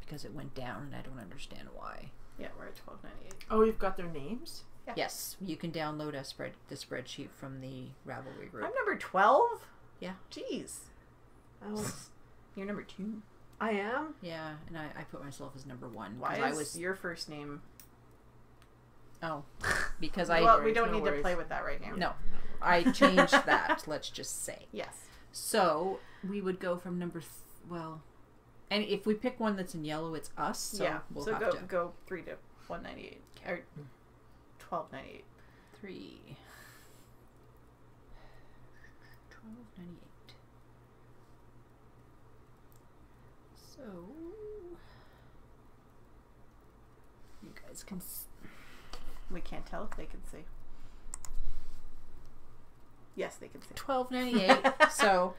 because it went down, and I don't understand why. Yeah, we're at twelve ninety eight. oh, you've got their names? Yeah. Yes, you can download a spread the spreadsheet from the Ravelry group. I'm number twelve. Yeah. Jeez, Oh, you're number two. I am? Yeah, and I, I put myself as number one Why because is I was your first name? oh because I well, we don't no need to play with that right now. no I changed that. Let's just say Yes. so we would go from number th- well, and if we pick one that's in yellow, it's us. So yeah. we'll so have go to go three to one ninety eight or twelve ninety eight. three. Twelve ninety eight. So you guys can s- We can't tell if they can see. Yes, they can see. twelve ninety eight. so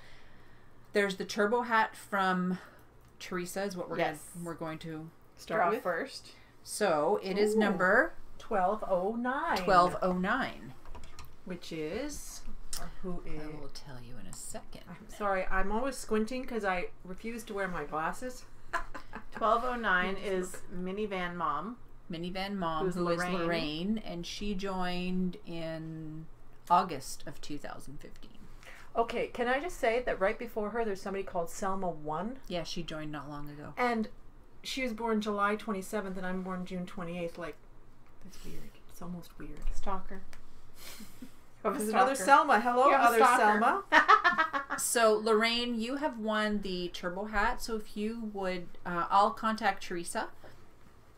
there's the turbo hat from Teresa is what we're Yes. gonna, we're going to. Start Draw with first. So it is Ooh. number 1209. twelve oh nine. Which is. Who I will tell you in a second. I'm sorry, I'm always squinting because I refuse to wear my glasses. Twelve oh nine is minivan mom. Minivan mom, Who's who is Lorraine. Lorraine, and she joined in August of 2015. Okay, can I just say that right before her, there's somebody called Selma One, Yeah, she joined not long ago. and she was born July 27th, and I'm born June 28th. Like, that's weird. It's almost weird. Stalker. Of a There's another stalker. Selma. Hello, You have a other stalker. Selma. So, Lorraine, you have won the Turbo Hat. So, if you would, uh, I'll contact Teresa,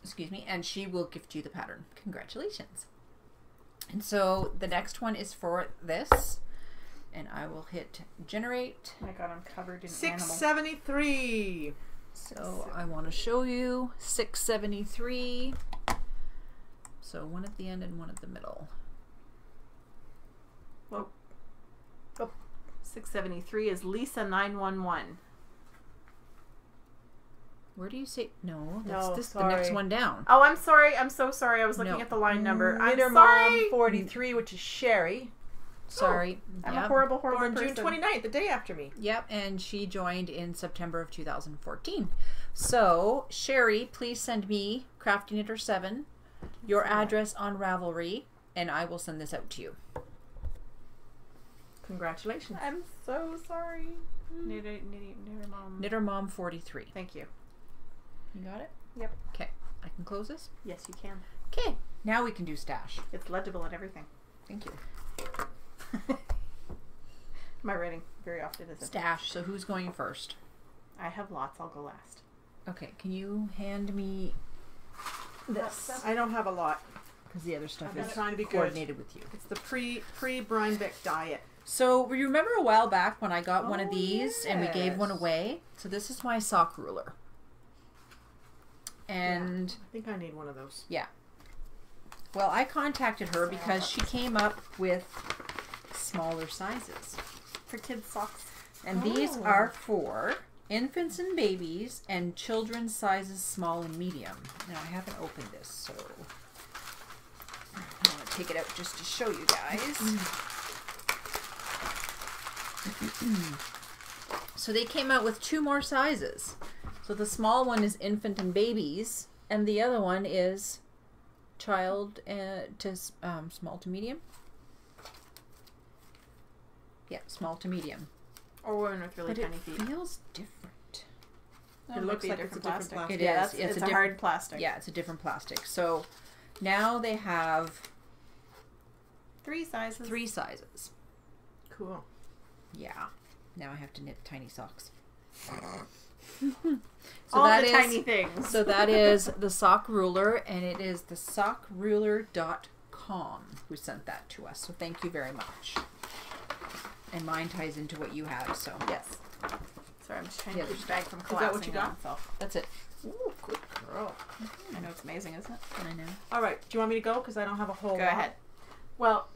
excuse me, and she will gift you the pattern. Congratulations. And so, the next one is for this, and I will hit generate. Oh my god, I'm covered in Six animal. So, I want to show you 673. So, one at the end and one at the middle. Oh, oh. 673 is Lisa 911. Where do you say no? That's No, this the next one down. Oh, I'm sorry. I'm so sorry. I was looking No. at the line number. I'm Knitter sorry. Mom 43, which is Sherry. Sorry. I'm Yep. a horrible, horrible Born person. June 29th, the day after me. Yep, and she joined in September of 2014. So, Sherry, please send me Crafty Knitter 7, your address on Ravelry, and I will send this out to you. Congratulations. I'm so sorry. Knitter, knitter, knitter mom. Knitter Mom 43. Thank you. You got it? Yep. Okay, I can close this. Yes, you can. Okay, now we can do stash. It's legible and everything. Thank you. My writing very often isn't. Stash. So, who's going first? I have lots. I'll go last. Okay, can you hand me this? I don't have a lot. Because the other stuff I've been is trying to be good. coordinated with you. It's the pre pre Rhinebeck diet. So you remember a while back when I got one of Oh, these and we gave one away? So this is my sock ruler. And I think I need one of those. Yeah. Well, I contacted her because she came up with smaller sizes. For kids' socks. And these Oh. are for infants and babies and children's sizes small and medium. Now I haven't opened this, so I want to take it out just to show you guys. so they came out with two more sizes. So the small one is infant and babies, and the other one is child uh, to um, small to medium. Yeah, small to medium. Or women with really but tiny feet. it feels different. That It might looks be like it's a different plastic. It yeah, is. It's it's, a a, different- hard plastic. Yeah, it's a different plastic. So now they have Three sizes. three sizes. Cool. Yeah. Now I have to knit tiny socks. so All that the is- tiny things. So that is the sock ruler, and it is the sockruler.com who sent that to us. So thank you very much. And mine ties into what you have, so yes. Sorry, I'm just trying Yeah, to keep there's- the bag from that collapsing what you on got? itself. that's it. Ooh, good girl. I know it's amazing, isn't it? I know. All right. Do you want me to go? Because I don't have a whole. Go lot. ahead. Well,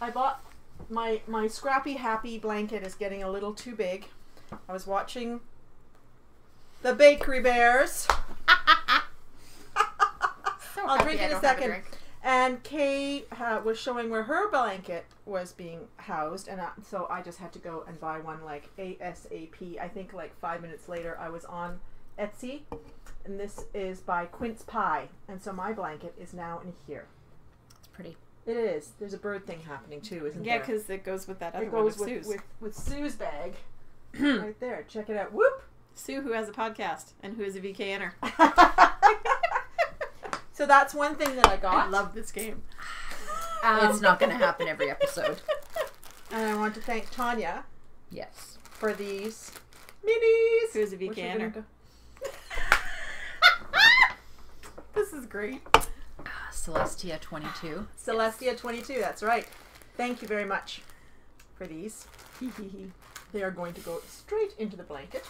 I bought my my scrappy happy blanket is getting a little too big. I was watching the Bakery Bears, So I'll happy drink I in a don't have second. drink. And Kay uh, was showing where her blanket was being housed, and uh, so I just had to go and buy one like ASAP. I think like five minutes later, I was on Etsy, and this is by Quince Pie, and so my blanket is now in here. It's pretty. It is. There's a bird thing happening too, isn't Yeah, there? because it goes with that other it one goes of with, Sue's. with with Sue's bag right there. Check it out. Whoop. Sue, who has a podcast and who is a VKNer. so that's one thing that I got. I love this game. Um, it's not going to happen every episode. And I want to thank Tanya Yes. for these minis. Who is a Which are go- This is great. Celestia 22. Celestia 22, that's right. Thank you very much for these. they are going to go straight into the blanket.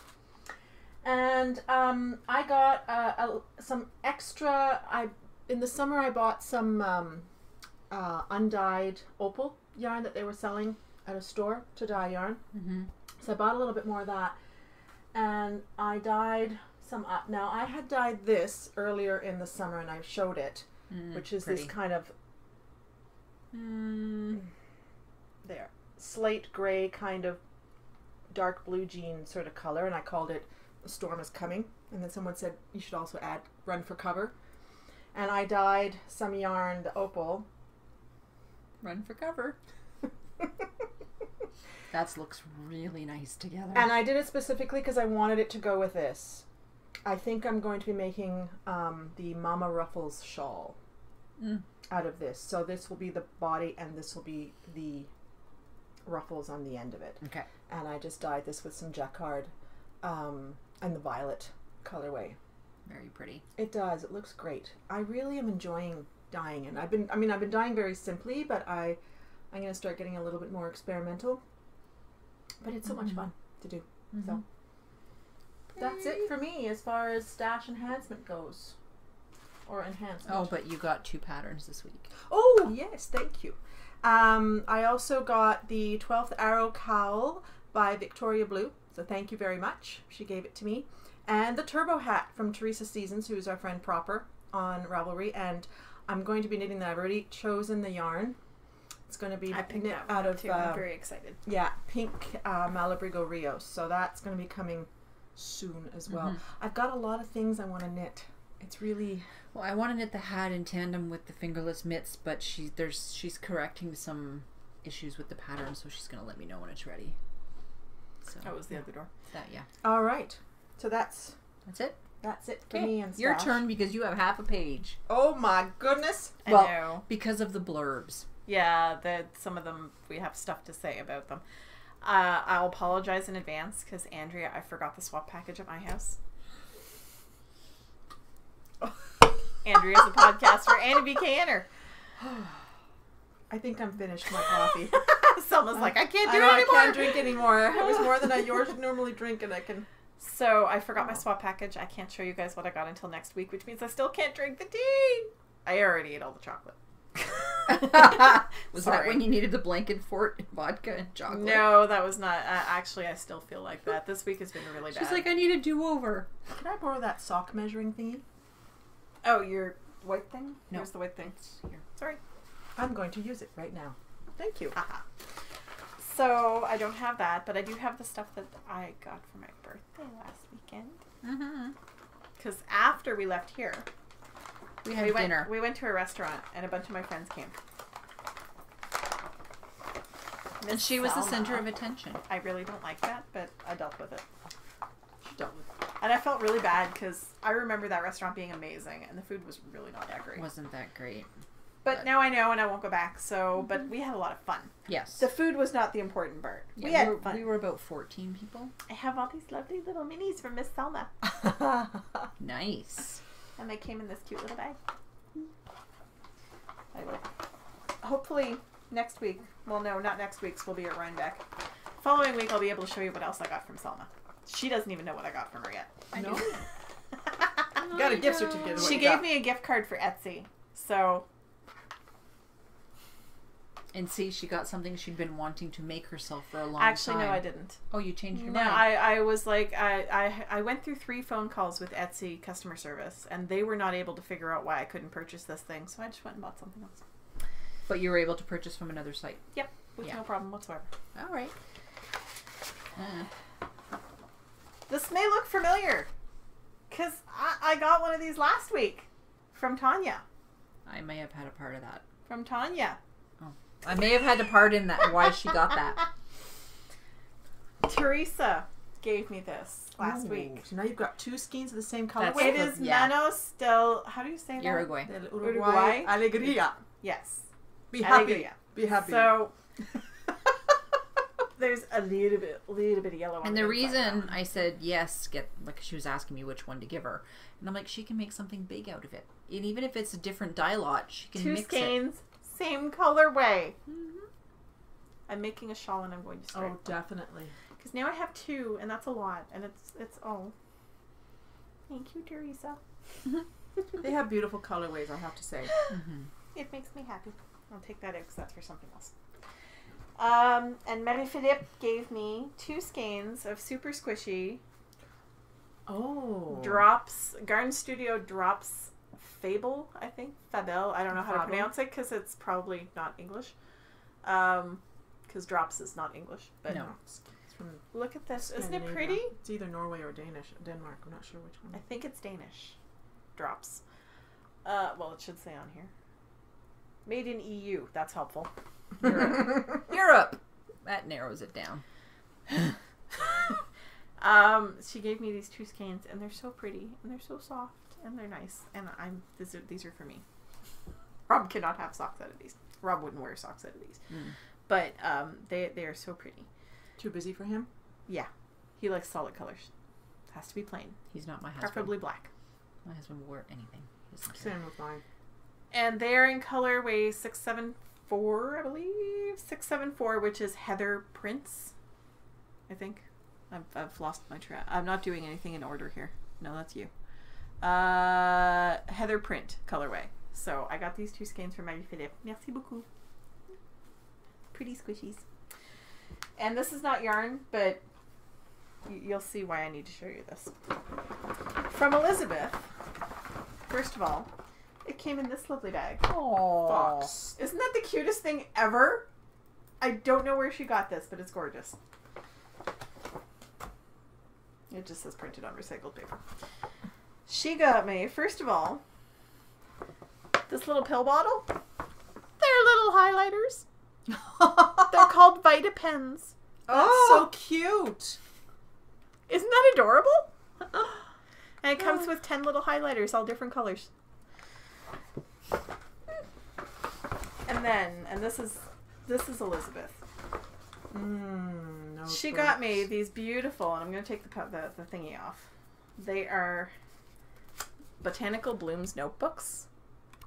And um, I got uh, a, some extra. I in the summer I bought some um, uh, undyed opal yarn that they were selling at a store to dye yarn. Mm-hmm. So I bought a little bit more of that, and I dyed some up. Now I had dyed this earlier in the summer, and I showed it, which is this kind of Mm, there slate gray kind of dark blue jean sort of color and i called it a storm is coming and then someone said you should also add run for cover and i dyed some yarn the opal run for cover. That looks really nice together. And I did it specifically because I wanted it to go with this. I think I'm going to be making um, the Mama Ruffles shawl Mm. out of this. So this will be the body, and this will be the ruffles on the end of it. okay. And I just dyed this with some jacquard um, and the violet colorway. Very pretty. It does. It looks great. I really am enjoying dyeing, and I've been. I mean, I've been dyeing very simply, but I, I'm going to start getting a little bit more experimental. But it's so much Mhm. fun to do. Mhm. So that's it for me as far as stash enhancement goes, or enhancement. Oh, but you got two patterns this week. Oh yes, thank you. Um, I also got the Twelfth Arrow Cowl by Victoria Blue, so thank you very much. She gave it to me, and the Turbo Hat from Teresa Seasons, who is our friend proper on Ravelry, and I'm going to be knitting that. I've already chosen the yarn. It's going to be I picked knit that out of too. uh, I'm very excited. yeah pink uh, Malabrigo Rios, so that's going to be coming soon as well. Mhm. I've got a lot of things I want to knit. It's really Well, I want to knit the hat in tandem with the fingerless mitts, but she there's she's correcting some issues with the pattern, so she's gonna let me know when it's ready. So That was the other door. that yeah, all right. So that's that's it. that's it for me and Your stash. turn because you have half a page Oh my goodness. I Well- know. because of the blurbs. Yeah, that some of them we have stuff to say about them. Uh, I'll apologize in advance because Andrea, I forgot the swap package at my house. Andrea's a podcaster and a VKNer. I think I'm finished my coffee. Selma's like, I can't do know, it I anymore. can't drink anymore. It was more than I yours normally drink, and I can. So I forgot my swap package. I can't show you guys what I got until next week, which means I still can't drink the tea. I already ate all the chocolate. was that when you needed the blanket fort vodka and chocolate? No, that was not. Uh, actually, I still feel like that. This week has been really bad. She's like, I need a do over. Can I borrow that sock measuring thingy? oh, your white thing? No. Here's the white thing. Here. Sorry. I'm going to use it right now. Thank you. Haha. So I don't have that, but I do have the stuff that I got for my birthday last weekend. Mm-hmm. Because after we left here, We had we went dinner. we went to a restaurant and a bunch of my friends came. and she was the center of attention. I really don't like that, but I dealt with it. She dealt with it. And I felt really bad because I remember that restaurant being amazing and the food was really not that great. Wasn't that great? But now I know and I won't go back. So, but mhm. we had a lot of fun. Yes. The food was not the important part. Yeah, we had were, fun. we were about 14 people. I have all these lovely little minis from Miss Selma, Nice. and they came in this cute little bag. Anyway, hopefully next week. Well, no, not next week's. We'll be at Rhinebeck. Following week, I'll be able to show you what else I got from Selma. She doesn't even know what I got from her yet. I No? do. got a gift oh certificate. she gave got. me a gift card for Etsy. So And see, she got something she'd been wanting to make herself for a long actually, time. Actually, no, I didn't. Oh, you changed your No, mind. I, I was like I, I I went through three phone calls with Etsy customer service and they were not able to figure out why I couldn't purchase this thing, so I just went and bought something else. But you were able to purchase from another site. Yep, with Yeah. no problem whatsoever. All right. Uh, This may look familiar, cause I, I got one of these last week from Tanya. I may have had a part of that. From Tanya. I may have had to pardon that. Why she got that? Teresa gave me this last Ooh, week. So now you've got two skeins of the same color. That's It the- is yeah. Manos del. How do you say that? Uruguay. Uruguay. Alegría. Yes. Be happy. Alegría. Be happy. So there's a little bit, little bit of yellow. on And the reason now. I said yes, get like she was asking me which one to give her, and I'm like, she can make something big out of it. And even if it's a different dye lot, she can two mix it. skeins, same colorway. Mhm. I'm making a shawl and I'm going to oh, definitely. because now I have two and that's a lot and it's it's oh. Thank you, Teresa. They have beautiful colorways, I have to say. Mhm. It makes me happy. I'll take that out because that's for something else. Um, and Marie Philippe gave me two skeins of super squishy Oh. drops Garnstudio drops Fable, I think Fabel. I don't know how to pronounce it because it's probably not English. Um, because drops is not English. But No. It's it's from look at this, isn't it pretty? It's either Norway or Danish. Denmark. I'm not sure which one. I think it's Danish. Drops. Uh, well, it should say on here. Made in EU. That's helpful. Europe. Europe. That narrows it down. um, she gave me these two skeins, and they're so pretty, and they're so soft, and they're nice, and I'm these are these are for me. Rob cannot have socks out of these. Rob wouldn't wear socks out of these, Mm. but um, they they are so pretty. Too busy for him? Yeah, he likes solid colors. Has to be plain, He's not my husband. preferably black. My husband wore anything. He doesn't care. Same with mine. And they are in colorway six seven four, I believe six seven four, which is Heather Prince. I think. I've, I've lost my track. I'm not doing anything in order here. No, that's you. Uh, Heather Print colorway. So I got these two skeins from Maggie Philippe. Merci beaucoup. Pretty squishies. And this is not yarn, but you'll see why I need to show you this. From Elizabeth. First of all, it came in this lovely bag. Aww. Fox. Isn't that the cutest thing ever? I don't know where she got this, but it's gorgeous. It just says printed on recycled paper. She got me, first of all, this little pill bottle. They're little highlighters. They're called Vita Pens. That's Oh! so cute. Isn't that adorable? And it comes with 10 little highlighters, all different colors. And then, and this is this is Elizabeth. Mm, no She got me these beautiful, and I'm going to take the, the the thingy off. They are botanical blooms notebooks.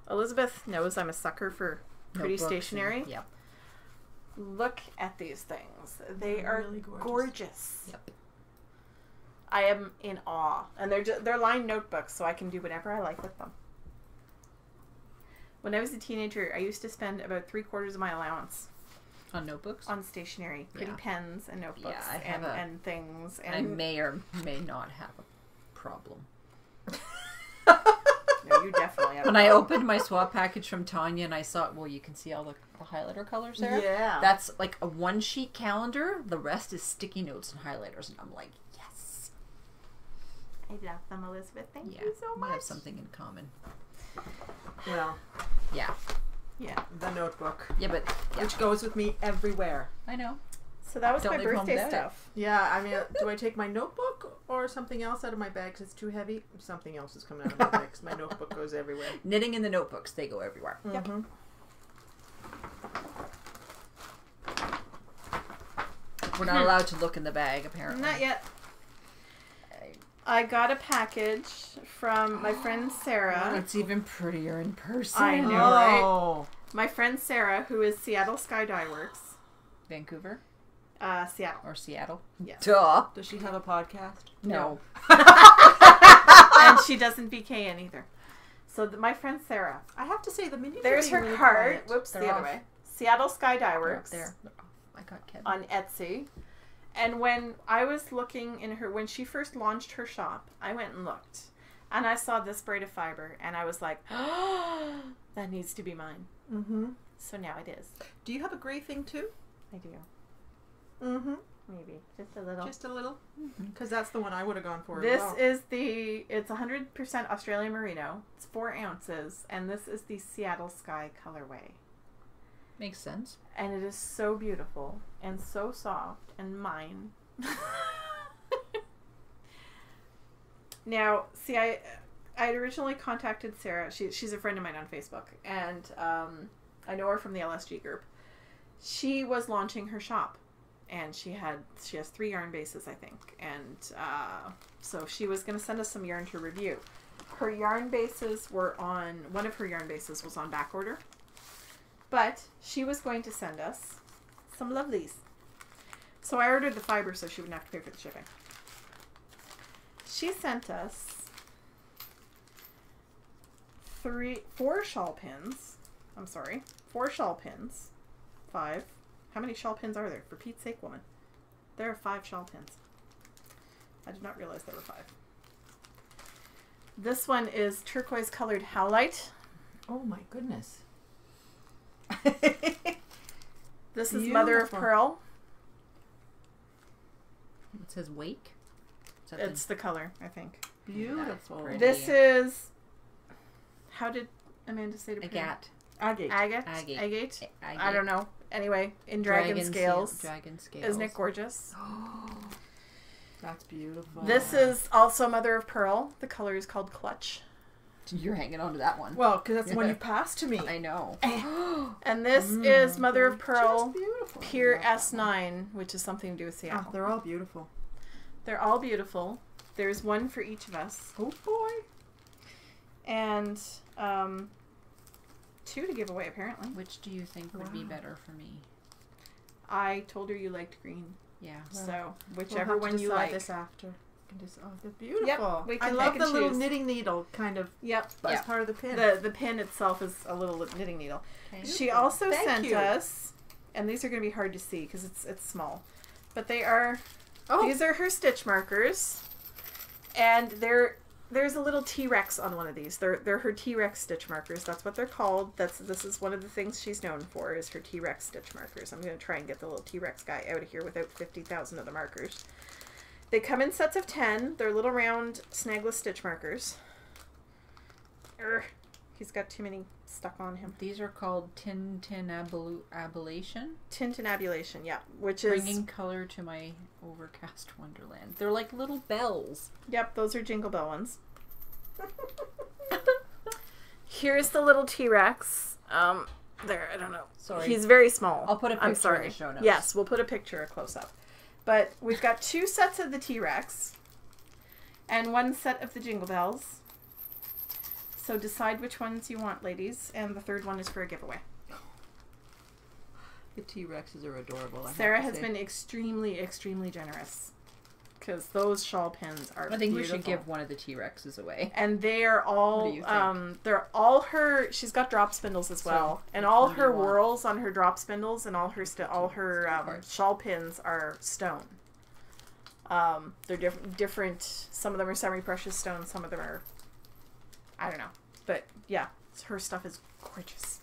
Elizabeth knows I'm a sucker for pretty Notebooks and- stationery. Yep. Look at these things. They They're are really gorgeous. gorgeous. Yep. I am in awe, and they're just, they're lined notebooks, so I can do whatever I like with them. When I was a teenager, I used to spend about three quarters of my allowance On notebooks. on stationery, pretty Yeah. pens and notebooks I have and, a- and things. I may or may not have a problem. No, you definitely have. When I opened my swap package from Tanya and I saw, well, you can see all the, the highlighter colors there. Yeah. That's like a one sheet calendar. The rest is sticky notes and highlighters, and I'm like, yes, I love them, Elizabeth. Thank yeah, you so much. we much. have something in common. well, Yeah, Yeah. the notebook, yeah, but yeah, which goes with me everywhere. I know. So that was Don't my birthday stuff. Yeah, I mean, do I take my notebook or something else out of my bag because it's too heavy? Something else is coming out of my bag 'cause my notebook goes everywhere. Knitting in the notebooks, they go everywhere. Yep. Mhm. We're not allowed to look in the bag, apparently. Not yet. I- I got a package from my friend Sarah. It's even prettier in person. I know. right? Oh, My friend Sarah, who is Seattle Sky Dye Works. Vancouver Uh, Seattle. or Seattle. Yes. Duh. does she have a podcast? No. and she doesn't VKN either. So th- my friend Sarah. I have to say the minions. There's are her really card. quiet. Whoops, They're the other way. Seattle Sky Dye up Works. there. They're off. I got Kevin. on Etsy. And when I was looking in her, when she first launched her shop, I went and looked. And I saw this braid of fiber, and I was like, oh, that needs to be mine. Mm-hmm. So now it is. Do you have a gray thing too? I do. Mm-hmm. Maybe. Just a little. Just a little, because that's the one I would have gone for. this as well. is the, it's 100% Australian Merino. It's four ounces, and this is the Seattle Sky colorway. Makes sense. And it is so beautiful and so soft and mine. now, see, I I had originally contacted Sarah. She, she's a friend of mine on Facebook, and um, I know her from the LSG group. She was launching her shop, and she had she has three yarn bases, I think, and uh, so she was going to send us some yarn to review. Her yarn bases were on one of her yarn bases was on back order, but she was going to send us some lovelies. So I ordered the fiber so she wouldn't have to pay for the shipping. She sent us three, four shawl pins. I'm sorry, four shawl pins. Five. How many shawl pins are there? For Pete's sake, woman. There are five shawl pins. I did not realize there were five. This one is turquoise colored howlite. Oh my goodness. This is mother of pearl. It says wake. Is that It's the color, I think. Beautiful. This is. How did Amanda say to the agat? Agate. Agate. Agate. Agate. Agate. I don't know. Anyway, in dragon, scales. Seal- dragon scales. Isn't it gorgeous? That's beautiful. This is also mother of pearl. The color is called clutch. You're hanging on to that one. well, because that's the one you passed to me. I know. And this Mm, is mother of pearl just beautiful. pure I love that one. S9, which is something to do with Seattle. Oh, they're all beautiful. They're all beautiful. There's one for each of us, Oh boy. and um, two to give away. Apparently, Which do you think would be better for me? I told her you liked green, Yeah. Well, so We'll whichever one you like. this after. We can just- oh, they're beautiful. we I can love the and little knitting needle kind of Yep. as Yeah. part of the pin. The the pin itself is a little knitting needle. Okay. She Beautiful. also Thank sent you. us, and these are going to be hard to see because it's it's small, but they are oh, these are her stitch markers, and they're there's a little T Rex on one of these. They're they're her T Rex stitch markers. That's what they're called. That's this is one of the things she's known for is her T Rex stitch markers. I'm going to try and get the little T Rex guy out of here without fifty thousand of the markers. They come in sets of ten. They're little round snagless stitch markers. Urgh, he's got too many stuck on him. These are called tintinabulation, Tintinabulation, yeah, which is bringing color to my overcast wonderland. They're like little bells. yep, those are Jingle Bell ones. Here's the little T Rex. Um, there, I don't know. Sorry. He's very small. I'll put a I'm picture sorry. in the show notes. Yes, we'll put a picture, a close up. But we've got two sets of the T Rex and one set of the Jingle Bells. So decide which ones you want, ladies, and the third one is for a giveaway. the T Rexes are adorable. I Sarah has say. been extremely, extremely generous because those shawl pins are. I think we should give one of the T Rexes away. and they are all What do you think? um they're all her she's got drop spindles as So, well and all one do you her want? whorls on her drop spindles and all her st- all her um, shawl pins are stone um they're different different some of them are semi-precious stones some of them are i don't know but yeah her stuff is gorgeous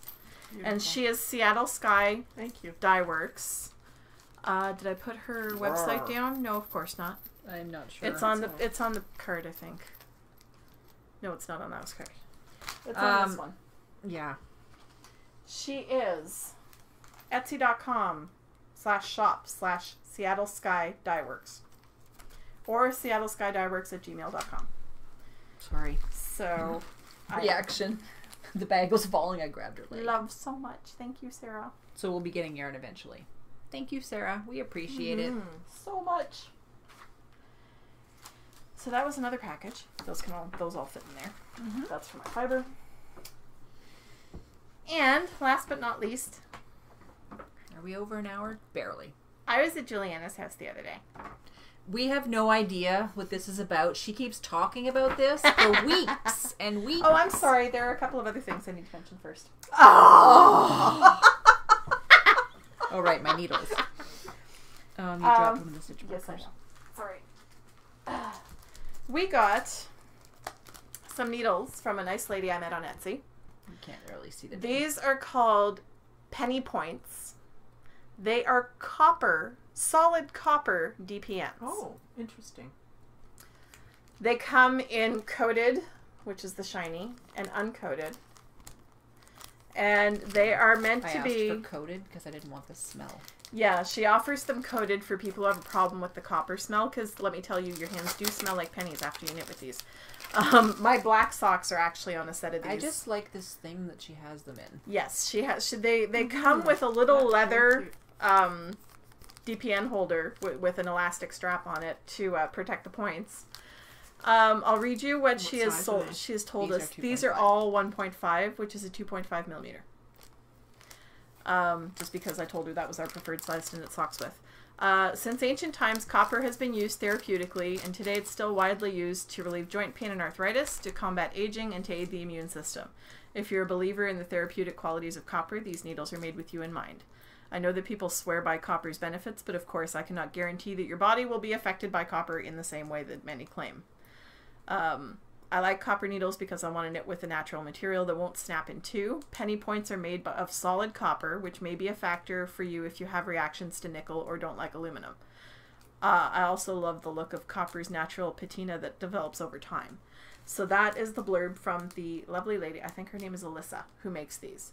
and she is seattle sky Thank you. dye works uh, did I put her website Rawr. down? No, of course not. I'm not sure. It's on the That's all. it's on the card, I think. No, it's not on that card. It's on this Um, one. Yeah. She is Etsy.com slash shop slash Seattle Sky Dyeworks. Or Seattle Sky Dyeworks at gmail.com. Sorry. So I Reaction. The bag was falling. I grabbed her leg. love so much. Thank you, Sarah. So we'll be getting yarn eventually. Thank you, Sarah. We appreciate it. Mm. So much. So that was another package. Those can all those all fit in there. Mhm. That's for my fiber. And last but not least, Are we over an hour? Barely. I was at Juliana's house the other day. We have no idea what this is about. She keeps talking about this for weeks and weeks. Oh, I'm sorry. There are a couple of other things I need to mention first. Oh. Oh, right, my needles. Um, you Um, dropped them in the stitch Yes, I know. Sorry. We got some needles from a nice lady I met on Etsy. You can't really see the These are called penny points. They are copper, solid copper DPNs. Oh, interesting. They come in coated, which is the shiny, and uncoated. And they are meant I to be. for coated because I didn't want the smell. Yeah, she offers them coated for people who have a problem with the copper smell. Because let me tell you, your hands do smell like pennies after you knit with these. Um, my black socks are actually on a set of these. I just like this thing that she has them in. yes, she has. She, they they Mhm. come with a little That's leather um, DPN holder with, with an elastic strap on it to uh, protect the points. Um, I'll read you what, What she has sold. She has told These are us these are all 1.5, which is a 2.5 millimeter. Um, just because I told her that was our preferred size to knit socks with. Uh, since ancient times, copper has been used therapeutically, and today it's still widely used to relieve joint pain and arthritis, to combat aging, and to aid the immune system. If you're a believer in the therapeutic qualities of copper, these needles are made with you in mind. I know that people swear by copper's benefits, but of course, I cannot guarantee that your body will be affected by copper in the same way that many claim. Um, I like copper needles because I want to knit with a natural material that won't snap in two. Penny points are made of solid copper, which may be a factor for you if you have reactions to nickel or don't like aluminum. Uh, I also love the look of copper's natural patina that develops over time. So that is the blurb from the lovely lady. I think her name is Alyssa, who makes these.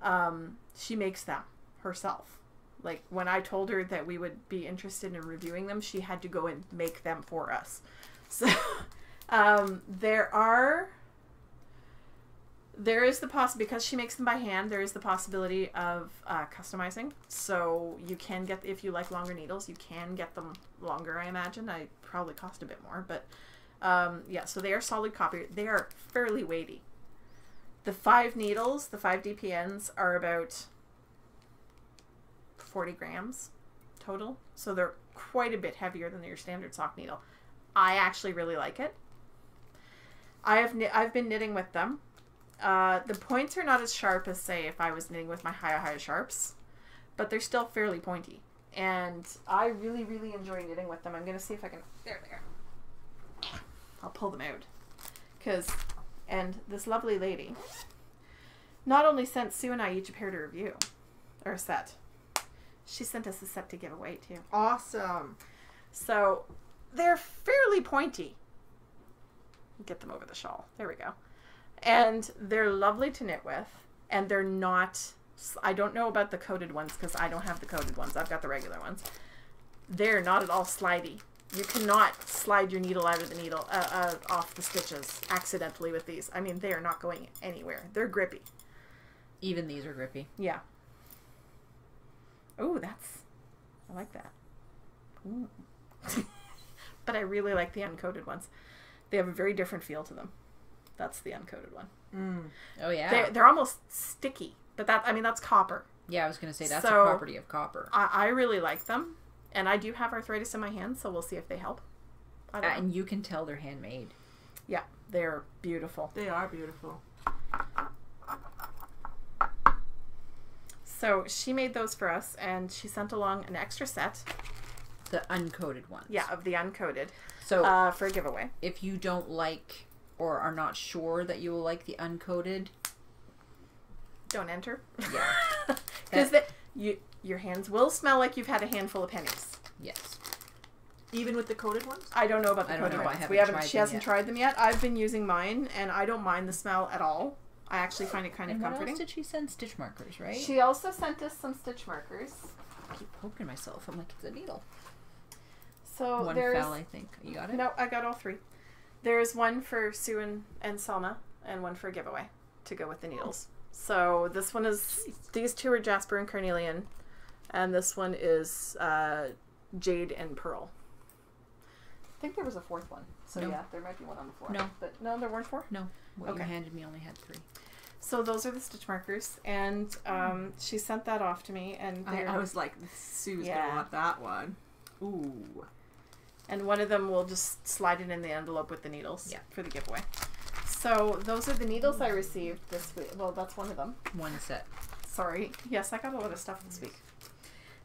Um, she makes them herself. Like when I told her that we would be interested in reviewing them, she had to go and make them for us. So um, there are there is the poss because she makes them by hand. There is the possibility of uh, customizing. So you can get if you like longer needles, you can get them longer. I imagine. I probably cost a bit more, but um, yeah. So they are solid copper. They are fairly weighty. The five needles, the five DPNs, are about forty grams total. So they're quite a bit heavier than your standard sock needle. I actually really like it. I have I've been knitting with them. Uh, the points are not as sharp as say if I was knitting with my HiyaHiya sharps, but they're still fairly pointy. And I really really enjoy knitting with them. I'm gonna see if I can. There, there. I'll pull them out, cause, and this lovely lady not only sent Sue and I each a pair to review, or a set. She sent us a set to give away too. Awesome. So they're fairly pointy. Get them over the shawl. There we go. And they're lovely to knit with. And they're not. I don't know about the coated ones because I don't have the coated ones. I've got the regular ones. They're not at all slidey. You cannot slide your needle out of the needle, uh, uh, off the stitches accidentally with these. I mean, they are not going anywhere. They're grippy. Even these are grippy. Yeah. Oh, that's. I like that. Ooh. but I really like the uncoated ones. They have a very different feel to them. That's the uncoated one. Mm. Oh yeah. They're, they're almost sticky, but that I mean that's copper. yeah, I was gonna say that's So- a property of copper. I, I really like them, and I do have arthritis in my hands, so we'll see if they help. I don't know. and you can tell they're handmade. Yeah, they're beautiful. They are beautiful. So she made those for us, and she sent along an extra set, The uncoated ones. yeah, of the uncoated, So uh, for a giveaway. if you don't like or are not sure that you will like the uncoated, Don't enter. Yeah. Because you your hands will smell like you've had a handful of pennies. yes. Even with the coated ones? I don't know about the I don't coated know. I ones. haven't we haven't. tried she them hasn't yet. tried them yet. I've been using mine, and I don't mind the smell at all. I actually find it kind And of what comforting. else did she send? Stitch markers, right? She also sent us some stitch markers. I keep poking myself. I'm like, it's a needle. So One there's fell, I think. You got it. no, I got all three. There's one for Sue and, and Selma, and one for a giveaway to go with the needles. So this one is these two are Jasper and Carnelian, and this one is uh, Jade and Pearl. I think there was a fourth one. So No. yeah, there might be one on the floor. No. but no, there weren't four. No. What Okay. you handed me only had three. So those are the stitch markers, and um, she sent that off to me, and I, I was like, Sue's Yeah. gonna want that one. Ooh. and one of them will just slide it in the envelope with the needles Yeah. for the giveaway. So those are the needles I received this week. Well, that's one of them. One set. Sorry. Yes, I got a lot of stuff this week.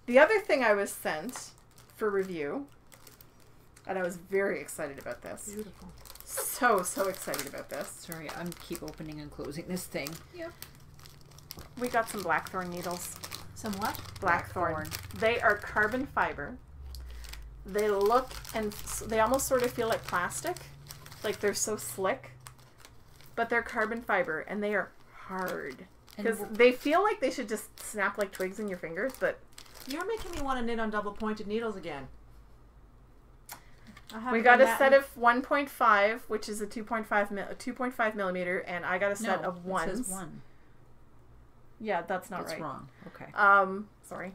The other thing I was sent for review, and I was very excited about this. Beautiful. So so excited about this. Sorry, I'm keep opening and closing this thing. Yep. We got some blackthorn needles. Some what? Blackthorn. Blackthorn. They are carbon fiber. They look and they almost sort of feel like plastic, like they're so slick. But they're carbon fiber and they are hard because they feel like they should just snap like twigs in your fingers. But You're making me want to knit on double pointed needles again. We got a set of 1.5, which is a 2.5 mil- 2.5 millimeter, and I got a set no, of it ones. says one. Yeah, that's not That's right. wrong. Okay. Um, sorry.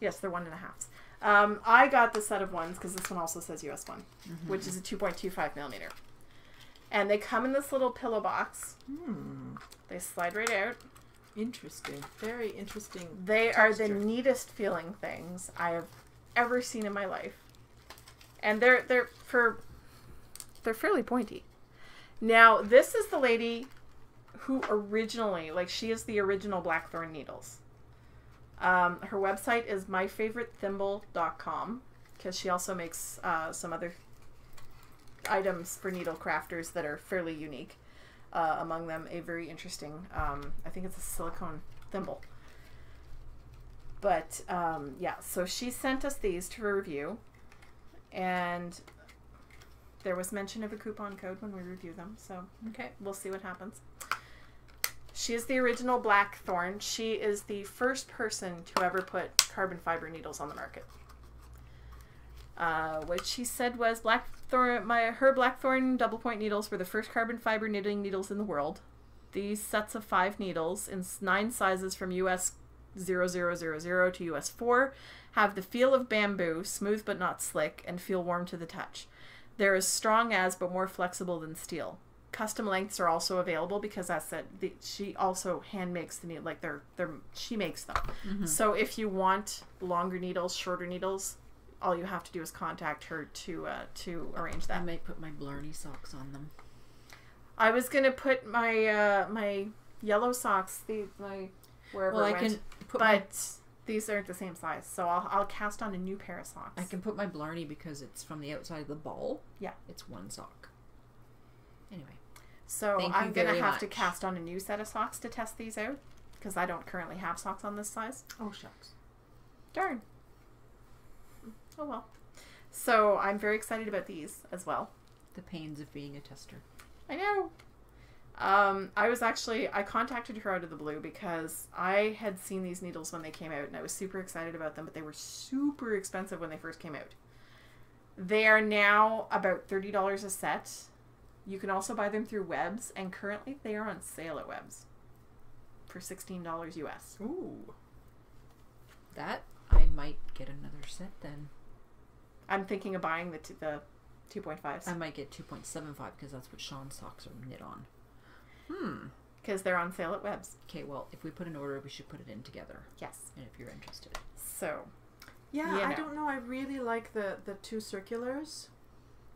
Yes, they're one and a half. Um, I got the set of ones because this one also says US one, Mhm. which is a 2.25 millimeter. And they come in this little pillow box. Hmm. They slide right out. Interesting. Very interesting. They are the neatest feeling things I have ever seen in my life. And they're they're for they're fairly pointy. Now, this is the lady who originally, like she is the original Blackthorn needles. Um, her website is myfavoritethimble.com because she also makes uh, some other items for needle crafters that are fairly unique. Uh, among them, a very interesting, um, I think it's a silicone thimble. But um, yeah, so she sent us these to review, and there was mention of a coupon code when we review them, so Okay. we'll see what happens. She is the original Blackthorn. She is the first person to ever put carbon fiber needles on the market. Uh, what she said was Blackthorn, my her Blackthorn double point needles were the first carbon fiber knitting needles in the world. These sets of five needles in nine sizes from US 0000 to US 4 have the feel of bamboo, smooth but not slick, and feel warm to the touch. They're as strong as but more flexible than steel. Custom lengths are also available because I said the, she also hand makes the needle like they're they're she makes them. So if you want longer needles, shorter needles, all you have to do is contact her to uh, to arrange that. I that. might put my Blarney socks on them. I was gonna put my uh, my yellow socks, the my wherever Well, I went, can put my but these aren't the same size, so I'll I'll cast on a new pair of socks. I can put my Blarney because it's from the outside of the ball. Yeah. It's one sock. Anyway. So I'm gonna very have to cast on a new set of socks to test these out because I don't currently have socks on this size. Oh shucks. Darn. Oh well. So I'm very excited about these as well. The pains of being a tester. I know. Um, I was actually I contacted her out of the blue because I had seen these needles when they came out and I was super excited about them, but they were super expensive when they first came out. They are now about thirty dollars a set. You can also buy them through Webs, and currently they are on sale at Webs for sixteen dollars US. Ooh. That I might get another set then. I'm thinking of buying the t- the two point fives I might get 2.75 because that's what Sean's socks are knit on. Hmm. because they're on sale at Webs. Okay, well, if we put an order, we should put it in together. Yes. And if you're interested. So Yeah, You I know. don't know. I really like the the two circulars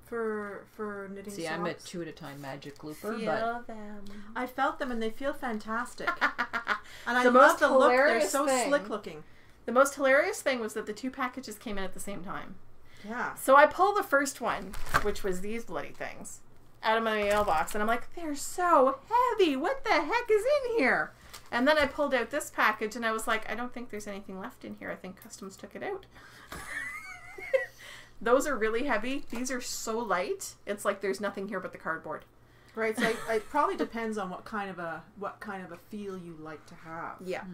for for knitting See, socks. I'm a two at a time magic looper, but feel them. I felt them and they feel fantastic. And I The love most the look. They're so thing- slick looking. The most hilarious thing was that the two packages came in at the same time. Yeah. So I pull the first one, which was these bloody things, out of my mailbox, and I'm like, they're so heavy. What the heck is in here? And then I pulled out this package, and I was like, I don't think there's anything left in here. I think customs took it out. Those are really heavy. These are so light. It's like there's nothing here but the cardboard. Right. So I, it probably depends on what kind of a what kind of a feel you like to have. Yeah.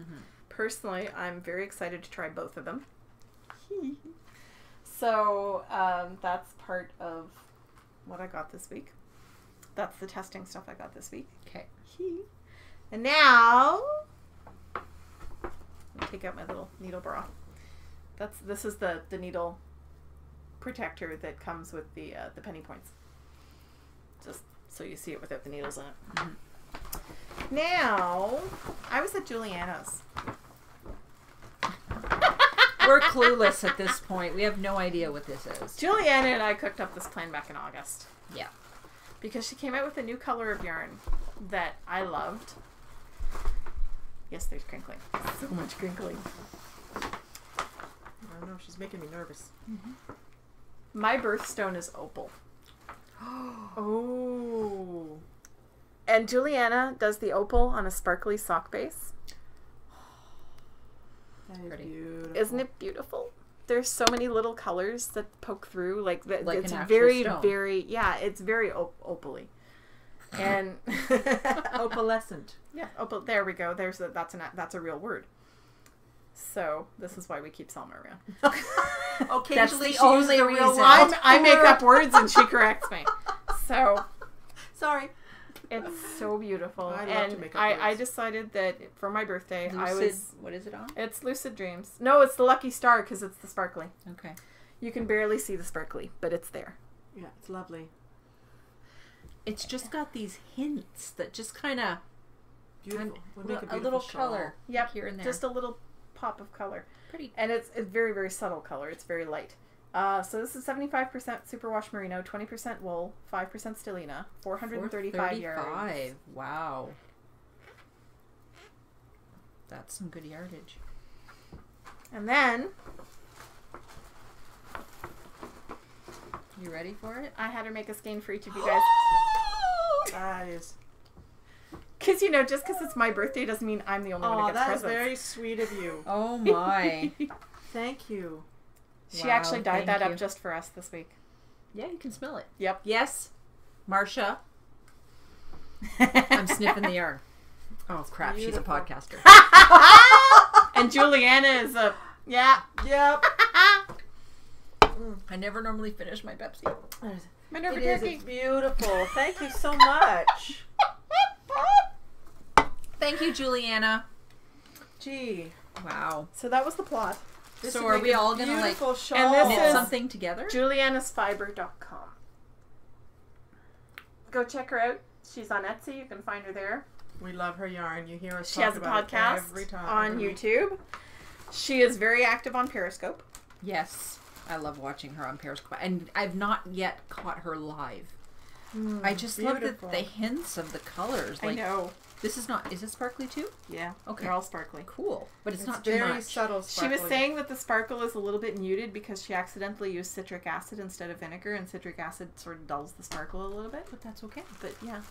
Personally, I'm very excited to try both of them. so um, that's part of what I got this week. That's the testing stuff I got this week. okay. And now, take out my little needle bra. That's this is the the needle protector that comes with the uh, the penny points. Just so you see it without the needles in it. Now, I was at Juliana's. We're clueless at this point. We have no idea what this is. Juliana and I cooked up this plan back in August Yeah. Because she came out with a new color of yarn that I loved. Yes, there's crinkling. So much crinkling. I don't know. She's making me nervous. Mm-hmm. My birthstone is opal. Oh. And Juliana does the opal on a sparkly sock base. That is Pretty. beautiful. Isn't it beautiful? There's so many little colors that poke through. Like, that Like it's an very, stone. very, yeah, it's very op- opally. And Opalescent. yeah, opal. There we go. There's a that's an that's a real word. So this is why we keep Selma around. Occasionally, the she only uses a real reason. word. I'm, I make up words and she corrects me. So Sorry. It's so beautiful. I love and to make up I, I decided that for my birthday, I was. what is it on? It's Lucid Dreams. No, it's the Lucky Star because it's the sparkly. Okay. You can barely see the sparkly, but it's there. Yeah, it's lovely. It's just got these hints that just kind of Beautiful. Would make a, beautiful little shawl. color. Yep, here and there. Just a little pop of color. pretty. and it's it's very very subtle color. It's very light. Uh, so this is seventy five percent superwash merino, twenty percent wool, five percent stellina, four hundred and thirty five yards. Wow. That's some good yardage. And then You ready for it? I had her make a skein for each of you guys, That is. because you know just because it's my birthday doesn't mean I'm the only one Oh, who gets that is very sweet of you. Oh my. Thank you. She Wow, actually dyed that you. up just for us this week. yeah, you can smell it. Yep. Yes, Marcia. I'm sniffing the yarn. Oh crap, she's a podcaster. and Juliana is a yeah. Yep. I never normally finish my Pepsi. Minerva It is. It's beautiful. Thank you so much. Thank you, Juliana. Gee. Wow. So that was the plot. This So are we all gonna, like, beautiful shawl. And this Knit is- something together? Juliana'sFiber.com. Go check her out. She's on Etsy. You can find her there. We love her yarn. You hear us She talk has a about it podcast every time. on mm-hmm. YouTube. She is very active on Periscope. Yes. I love watching her on Periscope. And I've not yet caught her live. Hmm. I just love the, the hints of the colors. I Like know. This is not is it sparkly too? Yeah. Okay. They're all sparkly. Cool. But it's, It's not too very much. subtle. She was saying that the sparkle is a little bit muted because she accidentally used citric acid instead of vinegar, and citric acid sort of dulls the sparkle a little bit. But that's okay. But yeah,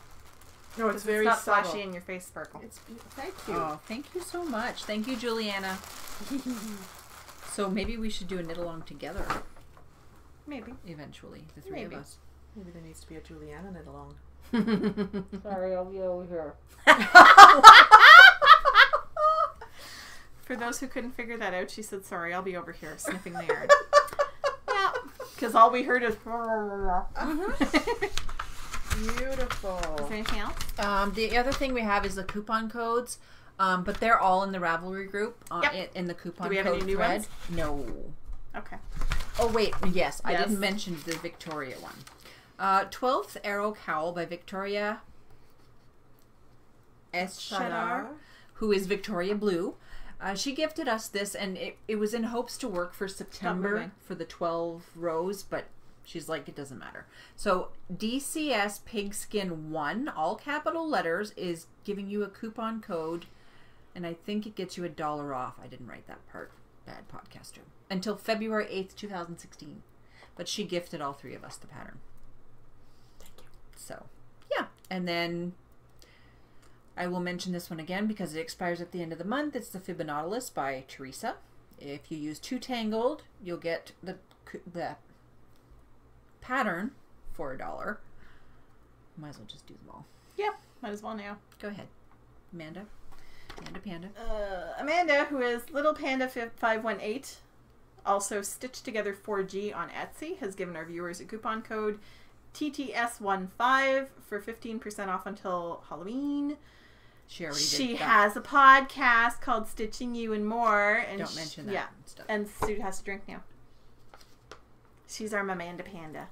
No, it's very it's not subtle. flashy in your face sparkle. It's thank you. Oh, thank you so much. Thank you, Juliana. so maybe we should do a knit along together Maybe. eventually, the three Maybe. of us. Maybe there needs to be a Juliana knit along. Sorry, I'll be over here. For those who couldn't figure that out, she said, "Sorry, I'll be over here sniffing the yard." yeah, because all we heard is. Is Beautiful. there anything else? Um, the other thing we have is the coupon codes, um, but they're all in the Ravelry group uh, Yep. in, in the coupon Do we have code any new thread. ones? No. Okay. Oh wait, yes, I didn't mention the Victoria one. Uh, Twelfth Arrow Cowl by Victoria Eschadar, who is Victoria Blue. Uh, she gifted us this, and it, it was in hopes to work for September for the 12 rows, but she's like, it doesn't matter. So, DCS Pigskin 1, all capital letters, is giving you a coupon code, and I think it gets you a dollar off. I didn't write that part. Bad podcaster. Until February 8th, 2016. But she gifted all three of us the pattern. So, yeah. And then I will mention this one again because it expires at the end of the month. It's the Fibonautilus by Teresa. If you use two tangled, you'll get the the pattern for a dollar. Might as well just do them all. Yeah, Might as well now. Go ahead, Amanda. Amanda Panda. Uh, Amanda, who is Little Panda five one eight, also stitched together 4G on Etsy, has given our viewers a coupon code TTS15 for 15% off until Halloween. She already She has a podcast called Stitching You and More. And Don't sh- mention that Yeah, stuff. and Sue has to drink now. She's our Amanda Panda.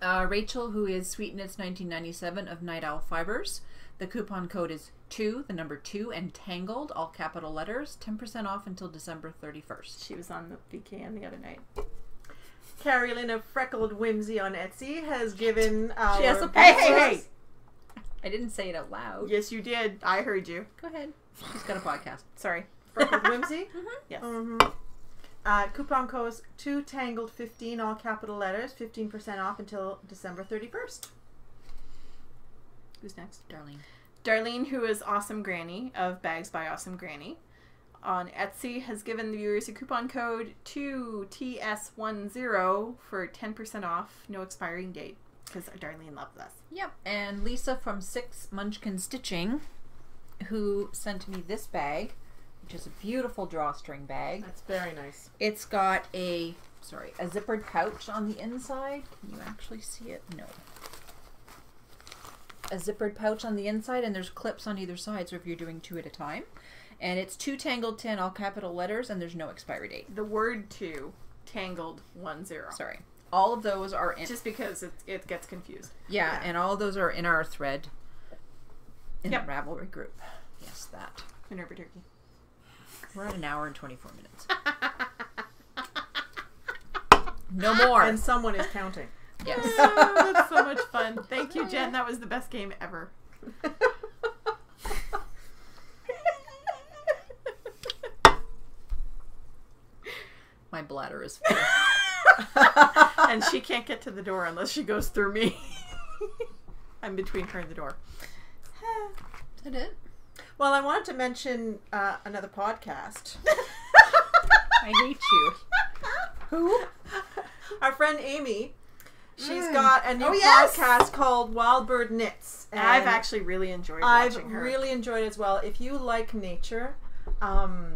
Uh, Rachel, who is Sweet Knits 1997 of Night Owl Fibers. The coupon code is 2, the number 2, and Tangled, all capital letters. 10% off until December 31st. She was on the VKN the other night. Carolyn of Freckled Whimsy on Etsy has given our She has a Hey, hey, hey! I didn't say it out loud. Yes, you did. I heard you. Go ahead. She's got a podcast. Sorry. Freckled Whimsy. Yes. hmm Uh, coupon codes two tangled fifteen, all capital letters, fifteen percent off until December thirty first. Who's next? Darlene. Darlene, who is Awesome Granny of Bags by Awesome Granny, on Etsy has given the viewers a coupon code 2TS10 for 10% off, no expiring date, because Darlene loves us. Yep. And Lisa from Six Munchkin Stitching, who sent me this bag, which is a beautiful drawstring bag. That's very nice. It's got a sorry, a zippered pouch on the inside. Can you actually see it? No. A zippered pouch on the inside, and there's clips on either side. So if you're doing two at a time, and it's two tangled ten, all capital letters, and there's no expiry date. The word two, tangled 10. Sorry. All of those are in. Just because it, it gets confused. yeah, yeah. and all of those are in our thread. In Yep. the Ravelry group. Yes, that. Minerva Turkey. We're at an hour and 24 minutes. No more. And someone is counting. Yes. Oh, that's so much fun. Thank you, Jen. That was the best game ever. My bladder is full. and she can't get to the door unless she goes through me. I'm between her and the door. Is that it? well, I wanted to mention uh, another podcast. I hate you. Who? Our friend Amy She's Mm. got a new Oh, yes! podcast called Wild Bird Knits. And I've actually really enjoyed watching her. I've her. really enjoyed it as well. If you like nature, um,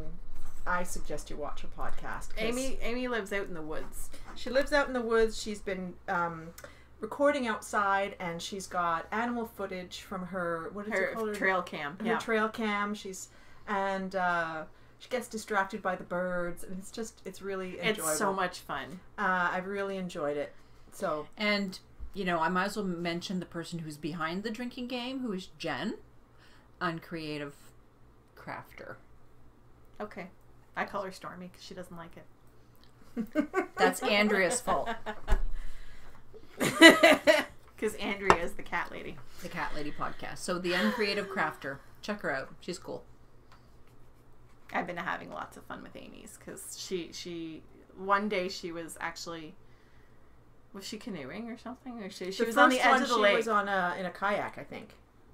I suggest you watch her podcast. Amy Amy lives out in the woods. she lives out in the woods. She's been um, recording outside, and she's got animal footage from her. What is it Her called? trail cam. her Yeah. trail cam. She's and uh, she gets distracted by the birds, and it's just it's really enjoyable. It's so much fun. Uh, I've really enjoyed it. So And, you know, I might as well mention the person who's behind the drinking game, who is Jen, uncreative crafter. Okay. I call her Stormy because she doesn't like it. That's Andrea's fault. Because Andrea is the cat lady. The Cat Lady podcast. So, the uncreative crafter. Check her out. She's cool. I've been having lots of fun with Amy's because she she one day she was actually was she canoeing or something or she she was on the edge one of the she lake. was on a in a kayak, I think.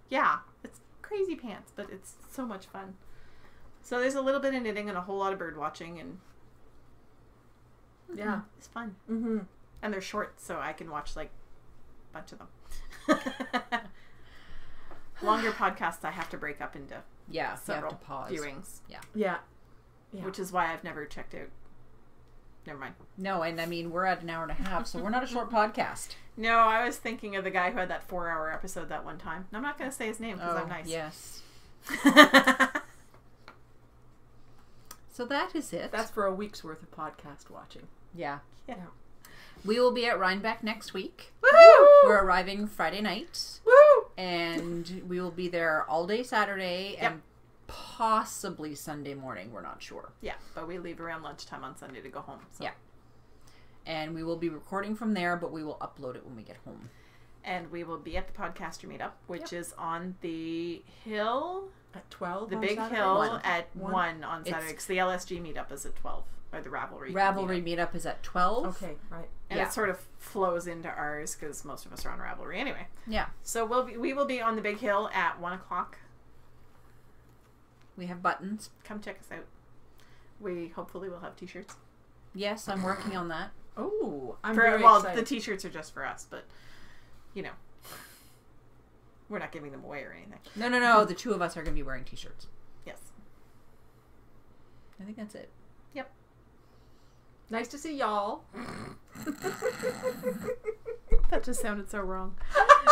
Yeah, it's crazy pants, but it's so much fun. So there's a little bit of knitting and a whole lot of bird watching, and Yeah. it's fun. Mm-hmm. And they're short, so I can watch like a bunch of them. Longer podcasts I have to break up into Yeah, you have several to pause. viewings, Yeah. Yeah. which is why I've never checked out. Never mind. No, and I mean, we're at an hour and a half, so we're not a short podcast. No, I was thinking of the guy who had that four-hour episode that one time. I'm not going to say his name because Oh, I'm nice. yes. So that is it. That's for a week's worth of podcast watching. yeah. Yeah. We will be at Rhinebeck next week. Woo-hoo! We're arriving Friday night, Woo! and we will be there all day Saturday and possibly Sunday morning. We're not sure. yeah, but we leave around lunchtime on Sunday to go home. So. Yeah. And we will be recording from there, but we will upload it when we get home. And we will be at the podcaster meetup, which is on the hill, At twelve. the on big Saturday? hill One. at One. one, on It's- Saturday. Because the LSG meetup is at twelve, or the Ravelry. Ravelry meetup. meetup is at 12. Okay, right. and yeah. it sort of flows into ours because most of us are on Ravelry anyway. Yeah. So we'll be, we will be on the big hill at one o'clock. We have buttons. Come check us out. We hopefully will have t-shirts. Yes, I'm working on that. Oh, I'm For- very well, excited. the t-shirts are just for us, but you know, we're not giving them away or anything. No, no, no. The two of us are going to be wearing t shirts. Yes. I think that's it. Yep. Nice to see y'all. That just sounded so wrong.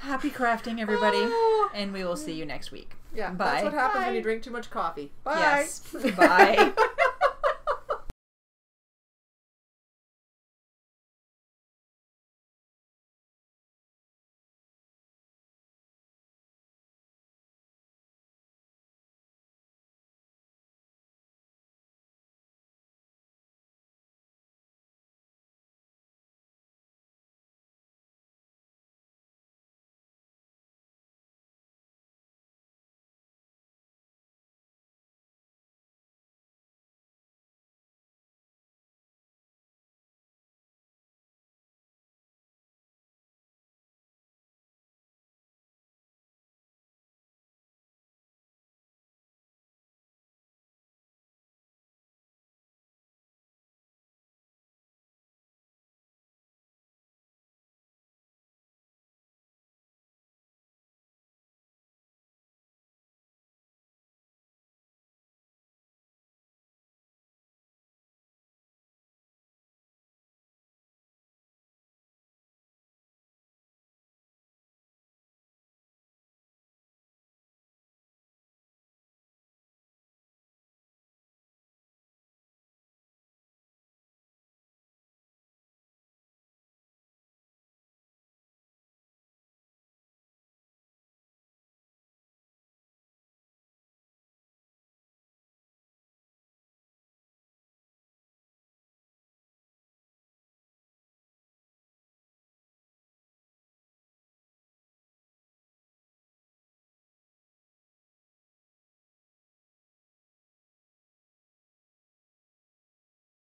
Happy crafting, everybody. and we will see you next week. Yeah, Bye. that's what happens Bye. when you drink too much coffee. Bye. Yes. Bye.